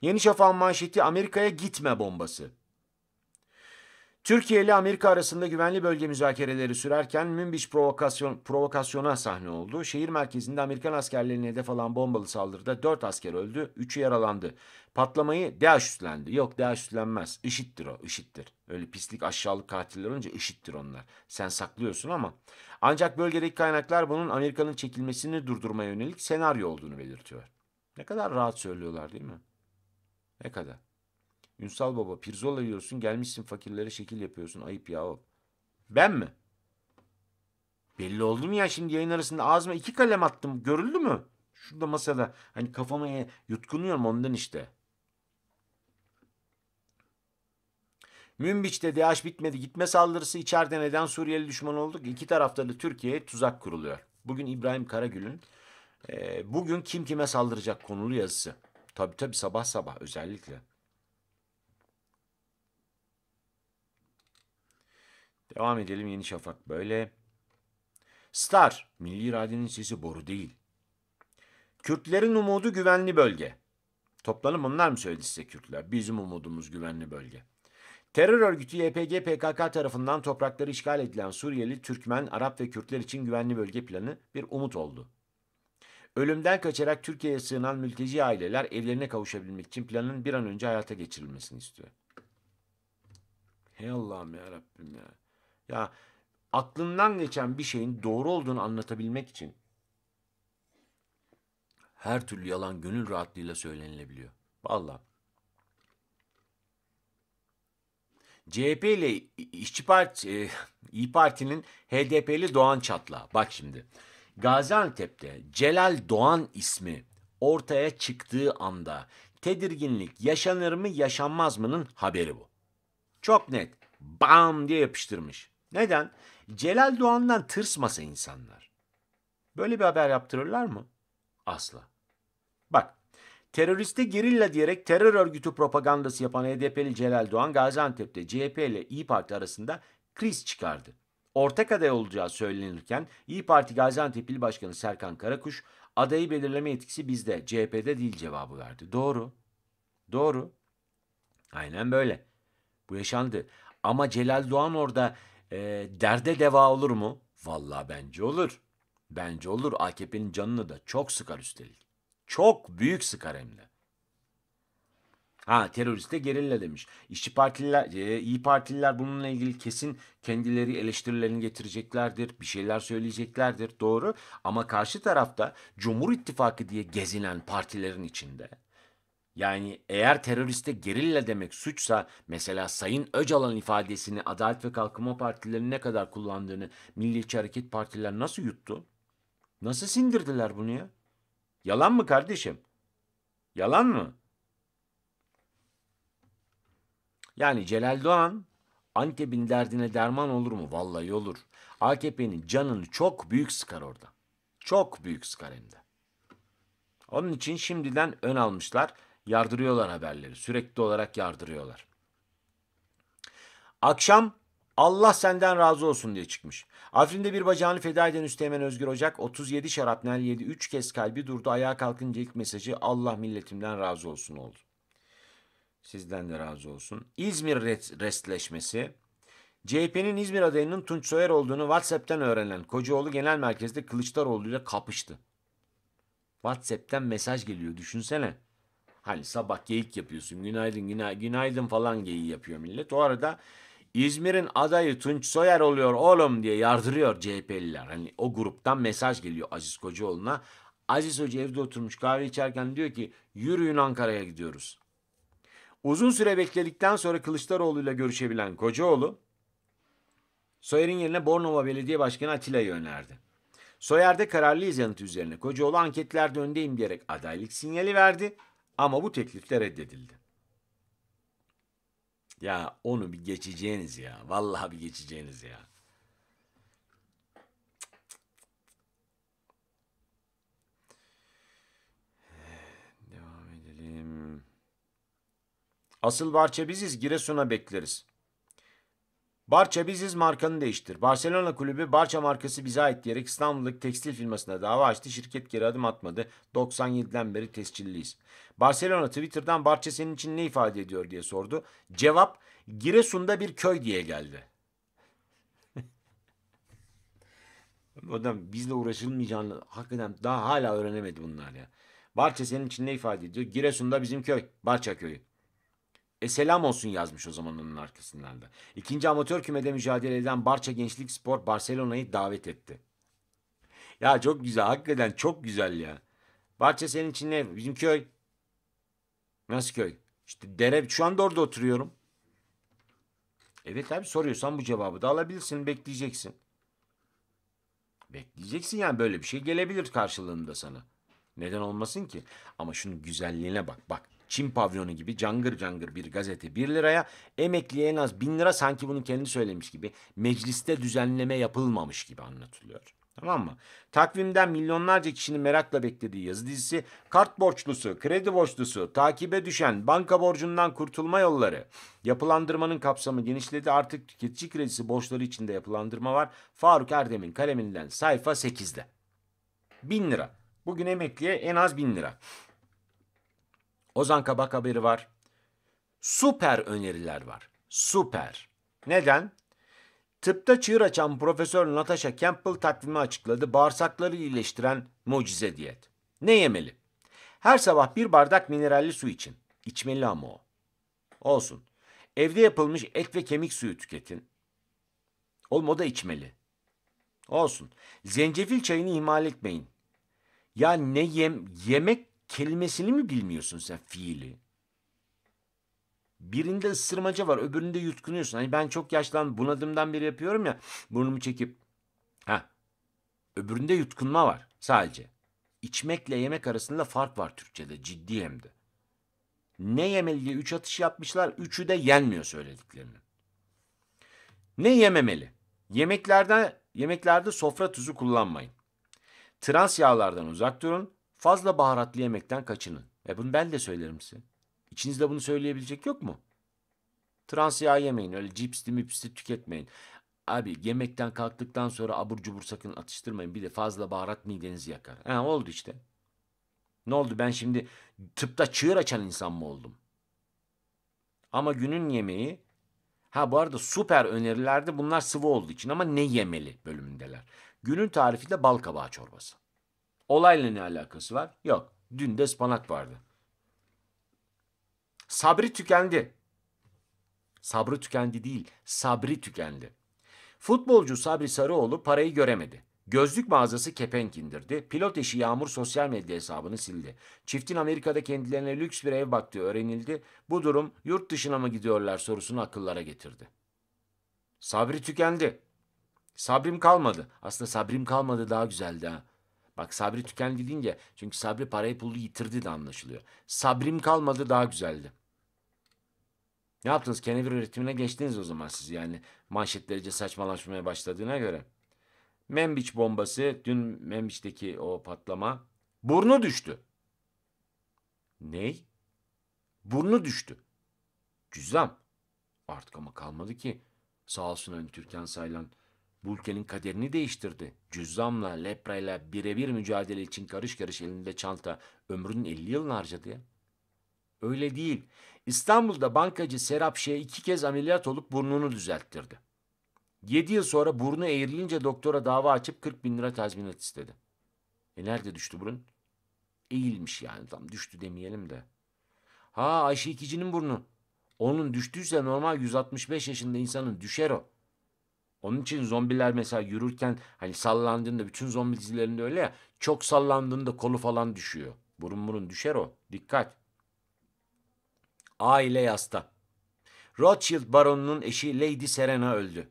Yeni Şafak'ın manşeti Amerika'ya gitme bombası. Türkiye ile Amerika arasında güvenli bölge müzakereleri sürerken Münbiç provokasyon, provokasyona sahne oldu. Şehir merkezinde Amerikan askerlerine hedef alan bombalı saldırıda 4 asker öldü, 3'ü yaralandı. Patlamayı DAEŞ üstlendi. Yok DAEŞ üstlenmez. IŞİD'dir o, IŞİD'dir. Öyle pislik aşağılık katiller olunca IŞİD'dir onlar. Sen saklıyorsun ama. Ancak bölgedeki kaynaklar bunun Amerika'nın çekilmesini durdurmaya yönelik senaryo olduğunu belirtiyor. Ne kadar rahat söylüyorlar değil mi? Ne kadar? Ünsal baba pirzola yiyorsun gelmişsin fakirlere şekil yapıyorsun ayıp ya o. Ben mi? Belli oldu mu ya şimdi yayın arasında ağzıma iki kalem attım görüldü mü? Şurada masada hani kafama yutkunuyorum ondan işte. Münbiç'te DH bitmedi. Gitme saldırısı içeride neden Suriyeli düşman olduk? İki tarafta da Türkiye'ye tuzak kuruluyor. Bugün İbrahim Karagül'ün e, bugün kim kime saldıracak konulu yazısı. Tabi tabi sabah sabah özellikle. Devam edelim Yeni Şafak böyle. Star, milli iradenin sesi boru değil. Kürtlerin umudu güvenli bölge. Toplanım onlar mı söyledi size Kürtler? Bizim umudumuz güvenli bölge. Terör örgütü YPG PKK tarafından toprakları işgal edilen Suriyeli, Türkmen, Arap ve Kürtler için güvenli bölge planı bir umut oldu. Ölümden kaçarak Türkiye'ye sığınan mülteci aileler evlerine kavuşabilmek için planın bir an önce hayata geçirilmesini istiyor. Hey Allah'ım ya Rabbim ya. Ya aklından geçen bir şeyin doğru olduğunu anlatabilmek için her türlü yalan gönül rahatlığıyla söylenilebiliyor. Vallahi. CHP ile İşçi Parti, e, İyi Parti'nin HDP'li Doğan Çatla. Bak şimdi. Gaziantep'te Celal Doğan ismi ortaya çıktığı anda tedirginlik yaşanır mı yaşanmaz mı'nın haberi bu. Çok net. Bam diye yapıştırmış. Neden? Celal Doğan'dan tırsmasa insanlar. Böyle bir haber yaptırırlar mı? Asla. Bak, teröriste gerilla diyerek terör örgütü propagandası yapan HDP'li Celal Doğan Gaziantep'te CHP ile İyi Parti arasında kriz çıkardı. Ortak aday olacağı söylenirken İyi Parti Gaziantep İl Başkanı Serkan Karakuş adayı belirleme yetkisi bizde, CHP'de değil cevabı verdi. Doğru. Doğru. Aynen böyle. Bu yaşandı. Ama Celal Doğan orada e, derde deva olur mu? Vallahi bence olur. Bence olur. AKP'nin canını da çok sıkar üstelik. Çok büyük sıkar hem de. Ha teröriste gerilla demiş. İşçi partililer, e, iyi partililer bununla ilgili kesin kendileri eleştirilerini getireceklerdir. Bir şeyler söyleyeceklerdir. Doğru. Ama karşı tarafta Cumhur İttifakı diye gezinen partilerin içinde yani eğer teröriste gerilla demek suçsa mesela Sayın Öcalan ifadesini Adalet ve Kalkınma Partileri ne kadar kullandığını Milliyetçi Hareket Partiler nasıl yuttu? Nasıl sindirdiler bunu ya? Yalan mı kardeşim? Yalan mı? Yani Celal Doğan Antep'in derdine derman olur mu? Vallahi olur. AKP'nin canını çok büyük sıkar orada. Çok büyük sıkar hem de. Onun için şimdiden ön almışlar. Yardırıyorlar haberleri. Sürekli olarak yardırıyorlar. Akşam Allah senden razı olsun diye çıkmış. Afrin'de bir bacağını feda eden Üsteğmen Özgür Ocak 37 şarapnel yedi 3 kez kalbi durdu. Ayağa kalkınca ilk mesajı Allah milletimden razı olsun oldu. Sizden de razı olsun. İzmir restleşmesi. CHP'nin İzmir adayının Tunç Soyer olduğunu WhatsApp'tan öğrenen Kocaoğlu Genel Merkez'de Kılıçdaroğlu ile kapıştı. WhatsApp'ten mesaj geliyor düşünsene. Hani sabah geyik yapıyorsun. Günaydın, günaydın, günaydın falan geyiği yapıyor millet. O arada İzmir'in adayı Tunç Soyer oluyor oğlum diye yardırıyor CHP'liler. Hani o gruptan mesaj geliyor Aziz Kocaoğlu'na. Aziz Hoca evde oturmuş kahve içerken diyor ki yürüyün Ankara'ya gidiyoruz. Uzun süre bekledikten sonra Kılıçdaroğlu ile görüşebilen Kocaoğlu, Soyer'in yerine Bornova Belediye Başkanı Atilla'yı önerdi. Soyer'de kararlıyız yanıtı üzerine Kocaoğlu anketlerde öndeyim diyerek adaylık sinyali verdi ama bu teklifler reddedildi. Ya onu bir geçeceğiniz ya. Vallahi bir geçeceğiniz ya. Asıl Barça biziz. Giresun'a bekleriz. Barça biziz markanı değiştir. Barcelona kulübü Barça markası bize ait diyerek İstanbul'daki tekstil firmasına dava açtı. Şirket geri adım atmadı. 97'den beri tescilliyiz. Barcelona Twitter'dan Barça senin için ne ifade ediyor diye sordu. Cevap Giresun'da bir köy diye geldi. (laughs) Adam bizle uğraşılmayacağını hakikaten daha hala öğrenemedi bunlar ya. Barça senin için ne ifade ediyor? Giresun'da bizim köy. Barça köyü. E selam olsun yazmış o zaman onun arkasından da. İkinci amatör kümede mücadele eden Barça Gençlik Spor Barcelona'yı davet etti. Ya çok güzel. Hakikaten çok güzel ya. Barça senin için ne? Bizim köy. Nasıl köy? İşte dere. Şu anda orada oturuyorum. Evet abi soruyorsan bu cevabı da alabilirsin. Bekleyeceksin. Bekleyeceksin yani böyle bir şey gelebilir karşılığında sana. Neden olmasın ki? Ama şunun güzelliğine bak. Bak Çin pavyonu gibi cangır cangır bir gazete 1 liraya emekliye en az 1000 lira sanki bunu kendi söylemiş gibi mecliste düzenleme yapılmamış gibi anlatılıyor. Tamam mı? Takvimden milyonlarca kişinin merakla beklediği yazı dizisi, kart borçlusu, kredi borçlusu, takibe düşen, banka borcundan kurtulma yolları. Yapılandırmanın kapsamı genişledi. Artık tüketici kredisi borçları içinde yapılandırma var. Faruk Erdem'in kaleminden sayfa 8'de. 1000 lira. Bugün emekliye en az 1000 lira. Ozan Kabak haberi var. Süper öneriler var. Süper. Neden? Tıpta çığır açan Profesör Natasha Campbell takvimi açıkladı. Bağırsakları iyileştiren mucize diyet. Ne yemeli? Her sabah bir bardak mineralli su için. İçmeli ama o. Olsun. Evde yapılmış et ve kemik suyu tüketin. Oğlum o da içmeli. Olsun. Zencefil çayını ihmal etmeyin. Ya ne yem yemek kelimesini mi bilmiyorsun sen fiili? Birinde ısırmaca var, öbüründe yutkunuyorsun. Hani ben çok yaşlandım, bunadımdan beri yapıyorum ya, burnumu çekip. Ha. Öbüründe yutkunma var sadece. İçmekle yemek arasında fark var Türkçe'de, ciddi hem de. Ne yemeli diye üç atış yapmışlar, üçü de yenmiyor söylediklerinin. Ne yememeli? Yemeklerde, yemeklerde sofra tuzu kullanmayın. Trans yağlardan uzak durun. Fazla baharatlı yemekten kaçının. E bunu ben de söylerim size. İçinizde bunu söyleyebilecek yok mu? Trans yağ yemeyin. Öyle cipsli mipsli tüketmeyin. Abi yemekten kalktıktan sonra abur cubur sakın atıştırmayın. Bir de fazla baharat midenizi yakar. Ha oldu işte. Ne oldu ben şimdi tıpta çığır açan insan mı oldum? Ama günün yemeği ha bu arada süper önerilerde bunlar sıvı olduğu için ama ne yemeli bölümündeler. Günün tarifi de bal kabağı çorbası. Olayla ne alakası var? Yok. Dün de ıspanak vardı. Sabri tükendi. Sabrı tükendi değil, sabri tükendi. Futbolcu Sabri Sarıoğlu parayı göremedi. Gözlük mağazası kepenk indirdi. Pilot eşi Yağmur sosyal medya hesabını sildi. Çiftin Amerika'da kendilerine lüks bir ev baktığı öğrenildi. Bu durum yurt dışına mı gidiyorlar sorusunu akıllara getirdi. Sabri tükendi. Sabrim kalmadı. Aslında sabrim kalmadı daha güzeldi ha. Bak sabri tükendi deyince çünkü sabri parayı pulu yitirdi de anlaşılıyor. Sabrim kalmadı daha güzeldi. Ne yaptınız? Kenevir üretimine geçtiniz o zaman siz yani. Manşetlerice saçmalaşmaya başladığına göre. Membiç bombası, dün Membiç'teki o patlama. Burnu düştü. Ney? Burnu düştü. Cüzdan. Artık ama kalmadı ki. Sağ olsun hani Türkan Saylan bu ülkenin kaderini değiştirdi. Cüzzamla, leprayla birebir mücadele için karış karış elinde çanta ömrünün 50 yılını harcadı ya. Öyle değil. İstanbul'da bankacı Serap Şeh iki kez ameliyat olup burnunu düzelttirdi. 7 yıl sonra burnu eğrilince doktora dava açıp 40 bin lira tazminat istedi. E nerede düştü burun? Eğilmiş yani tam düştü demeyelim de. Ha Ayşe İkici'nin burnu. Onun düştüyse normal 165 yaşında insanın düşer o. Onun için zombiler mesela yürürken hani sallandığında bütün zombi dizilerinde öyle ya çok sallandığında kolu falan düşüyor. Burun burun düşer o. Dikkat. Aile yasta. Rothschild baronunun eşi Lady Serena öldü.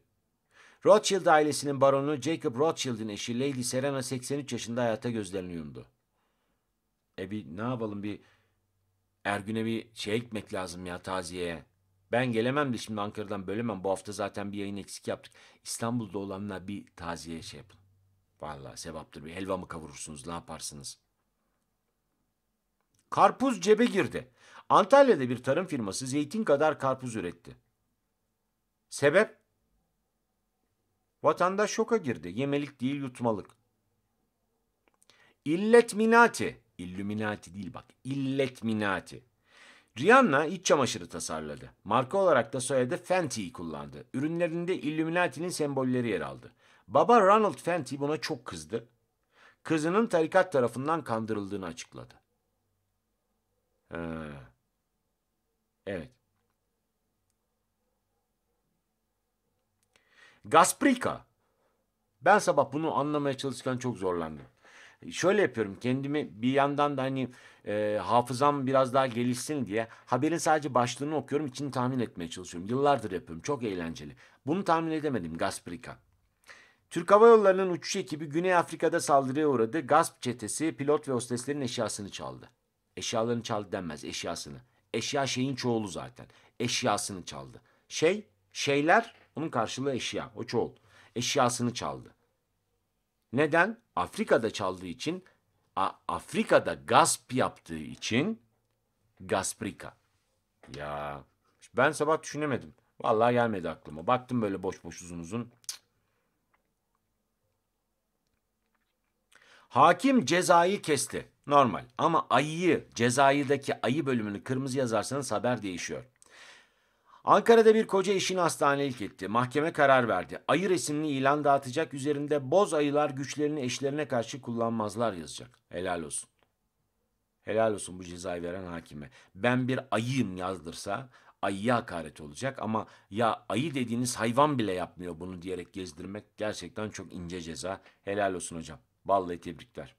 Rothschild ailesinin baronu Jacob Rothschild'in eşi Lady Serena 83 yaşında hayata gözlerini yumdu. E bir ne yapalım bir Ergün'e bir şey gitmek lazım ya taziyeye. Ben gelemem de şimdi Ankara'dan bölemem. Bu hafta zaten bir yayın eksik yaptık. İstanbul'da olanlar bir taziye şey yapın. Vallahi sevaptır. Bir helva mı kavurursunuz ne yaparsınız? Karpuz cebe girdi. Antalya'da bir tarım firması zeytin kadar karpuz üretti. Sebep? Vatandaş şoka girdi. Yemelik değil yutmalık. İlletminati. Illuminati değil bak. İlletminati. Rihanna iç çamaşırı tasarladı. Marka olarak da soyadı Fenty'yi kullandı. Ürünlerinde Illuminati'nin sembolleri yer aldı. Baba Ronald Fenty buna çok kızdı. Kızının tarikat tarafından kandırıldığını açıkladı. Ha. Evet. Gasprika. Ben sabah bunu anlamaya çalışırken çok zorlandım. Şöyle yapıyorum kendimi bir yandan da hani e, hafızam biraz daha gelişsin diye haberin sadece başlığını okuyorum içini tahmin etmeye çalışıyorum. Yıllardır yapıyorum çok eğlenceli. Bunu tahmin edemedim Gasprika. Türk Hava Yolları'nın uçuş ekibi Güney Afrika'da saldırıya uğradı. Gasp çetesi pilot ve hosteslerin eşyasını çaldı. Eşyalarını çaldı denmez eşyasını. Eşya şeyin çoğulu zaten. Eşyasını çaldı. Şey, şeyler onun karşılığı eşya. O çoğul. Eşyasını çaldı. Neden? Afrika'da çaldığı için, Afrika'da gasp yaptığı için Gasprika. Ya ben sabah düşünemedim. Vallahi gelmedi aklıma. Baktım böyle boş boş uzun uzun. Hakim cezayı kesti. Normal. Ama ayıyı, cezayıdaki ayı bölümünü kırmızı yazarsanız haber değişiyor. Ankara'da bir koca eşini hastanelik etti. Mahkeme karar verdi. Ayı resimli ilan dağıtacak üzerinde boz ayılar güçlerini eşlerine karşı kullanmazlar yazacak. Helal olsun. Helal olsun bu cezayı veren hakime. Ben bir ayıyım yazdırsa ayıya hakaret olacak ama ya ayı dediğiniz hayvan bile yapmıyor bunu diyerek gezdirmek gerçekten çok ince ceza. Helal olsun hocam. Vallahi tebrikler.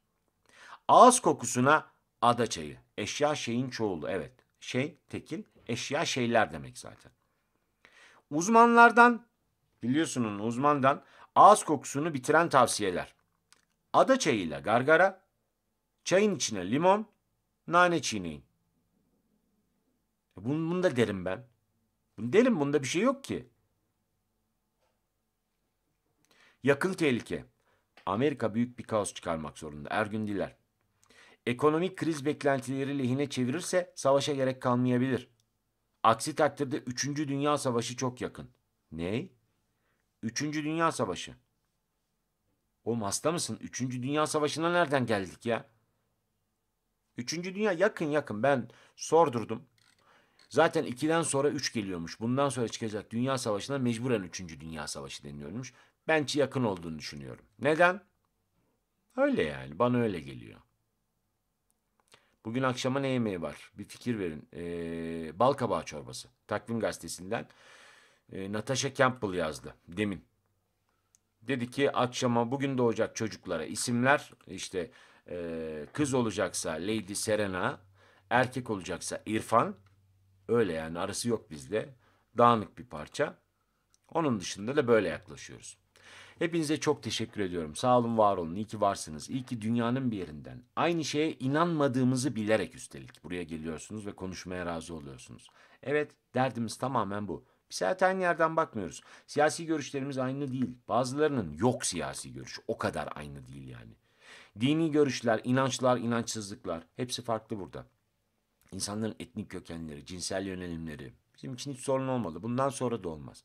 Ağız kokusuna ada çayı. Eşya şeyin çoğulu. Evet. Şey tekil, eşya şeyler demek zaten. Uzmanlardan, biliyorsunuz uzmandan ağız kokusunu bitiren tavsiyeler. Ada çayıyla gargara, çayın içine limon, nane çiğneyin. Bunu, bunu da derim ben. Bunu derim bunda bir şey yok ki. Yakın tehlike. Amerika büyük bir kaos çıkarmak zorunda. Ergün Diler. Ekonomik kriz beklentileri lehine çevirirse savaşa gerek kalmayabilir. Aksi takdirde 3. Dünya Savaşı çok yakın. Ne? 3. Dünya Savaşı. Oğlum hasta mısın? 3. Dünya Savaşı'na nereden geldik ya? 3. Dünya yakın yakın. Ben sordurdum. Zaten 2'den sonra 3 geliyormuş. Bundan sonra çıkacak Dünya Savaşı'na mecburen 3. Dünya Savaşı deniyormuş. Bence yakın olduğunu düşünüyorum. Neden? Öyle yani. Bana öyle geliyor. Bugün akşama ne yemeği var? Bir fikir verin. Ee, bal kabağı çorbası. Takvim gazetesinden. Ee, Natasha Campbell yazdı demin. Dedi ki akşama bugün doğacak çocuklara isimler işte e, kız olacaksa Lady Serena, erkek olacaksa İrfan. Öyle yani arası yok bizde. Dağınık bir parça. Onun dışında da böyle yaklaşıyoruz. Hepinize çok teşekkür ediyorum. Sağ olun, var olun. İyi ki varsınız. İyi ki dünyanın bir yerinden. Aynı şeye inanmadığımızı bilerek üstelik buraya geliyorsunuz ve konuşmaya razı oluyorsunuz. Evet, derdimiz tamamen bu. Biz zaten yerden bakmıyoruz. Siyasi görüşlerimiz aynı değil. Bazılarının yok siyasi görüş. O kadar aynı değil yani. Dini görüşler, inançlar, inançsızlıklar hepsi farklı burada. İnsanların etnik kökenleri, cinsel yönelimleri bizim için hiç sorun olmadı. Bundan sonra da olmaz.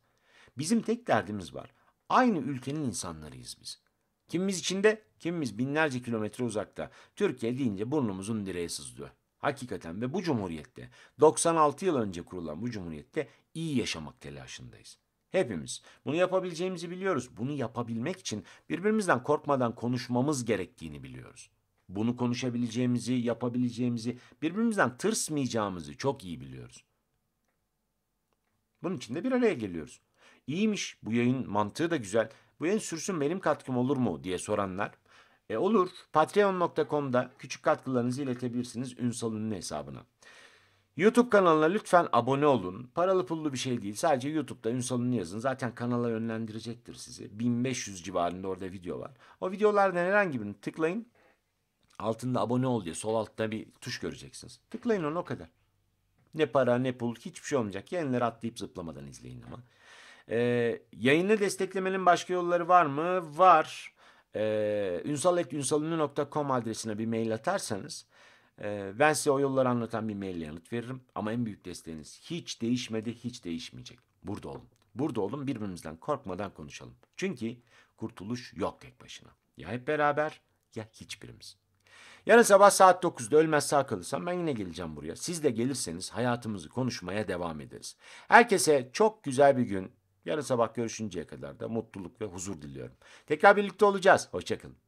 Bizim tek derdimiz var. Aynı ülkenin insanlarıyız biz. Kimimiz içinde, kimimiz binlerce kilometre uzakta. Türkiye deyince burnumuzun direği sızlıyor. Hakikaten ve bu cumhuriyette, 96 yıl önce kurulan bu cumhuriyette iyi yaşamak telaşındayız. Hepimiz bunu yapabileceğimizi biliyoruz. Bunu yapabilmek için birbirimizden korkmadan konuşmamız gerektiğini biliyoruz. Bunu konuşabileceğimizi, yapabileceğimizi, birbirimizden tırsmayacağımızı çok iyi biliyoruz. Bunun için de bir araya geliyoruz. İyiymiş bu yayın mantığı da güzel. Bu yayın sürsün benim katkım olur mu diye soranlar. E olur. Patreon.com'da küçük katkılarınızı iletebilirsiniz Ünsal hesabına. YouTube kanalına lütfen abone olun. Paralı pullu bir şey değil. Sadece YouTube'da Ünsal yazın. Zaten kanala yönlendirecektir sizi. 1500 civarında orada video var. O videolardan herhangi birini tıklayın. Altında abone ol diye sol altta bir tuş göreceksiniz. Tıklayın onu o kadar. Ne para ne pul hiçbir şey olmayacak. Yayınları atlayıp zıplamadan izleyin ama. Ee, yayını desteklemenin başka yolları var mı? Var. Ee, ünsal.ünsalünlü.com adresine bir mail atarsanız e, ben size o yolları anlatan bir mail yanıt veririm. Ama en büyük desteğiniz hiç değişmedi, hiç değişmeyecek. Burada olun. Burada olun birbirimizden korkmadan konuşalım. Çünkü kurtuluş yok tek başına. Ya hep beraber ya hiçbirimiz. Yarın sabah saat 9'da ölmez sağ kalırsam ben yine geleceğim buraya. Siz de gelirseniz hayatımızı konuşmaya devam ederiz. Herkese çok güzel bir gün. Yarın sabah görüşünceye kadar da mutluluk ve huzur diliyorum. Tekrar birlikte olacağız. Hoşçakalın.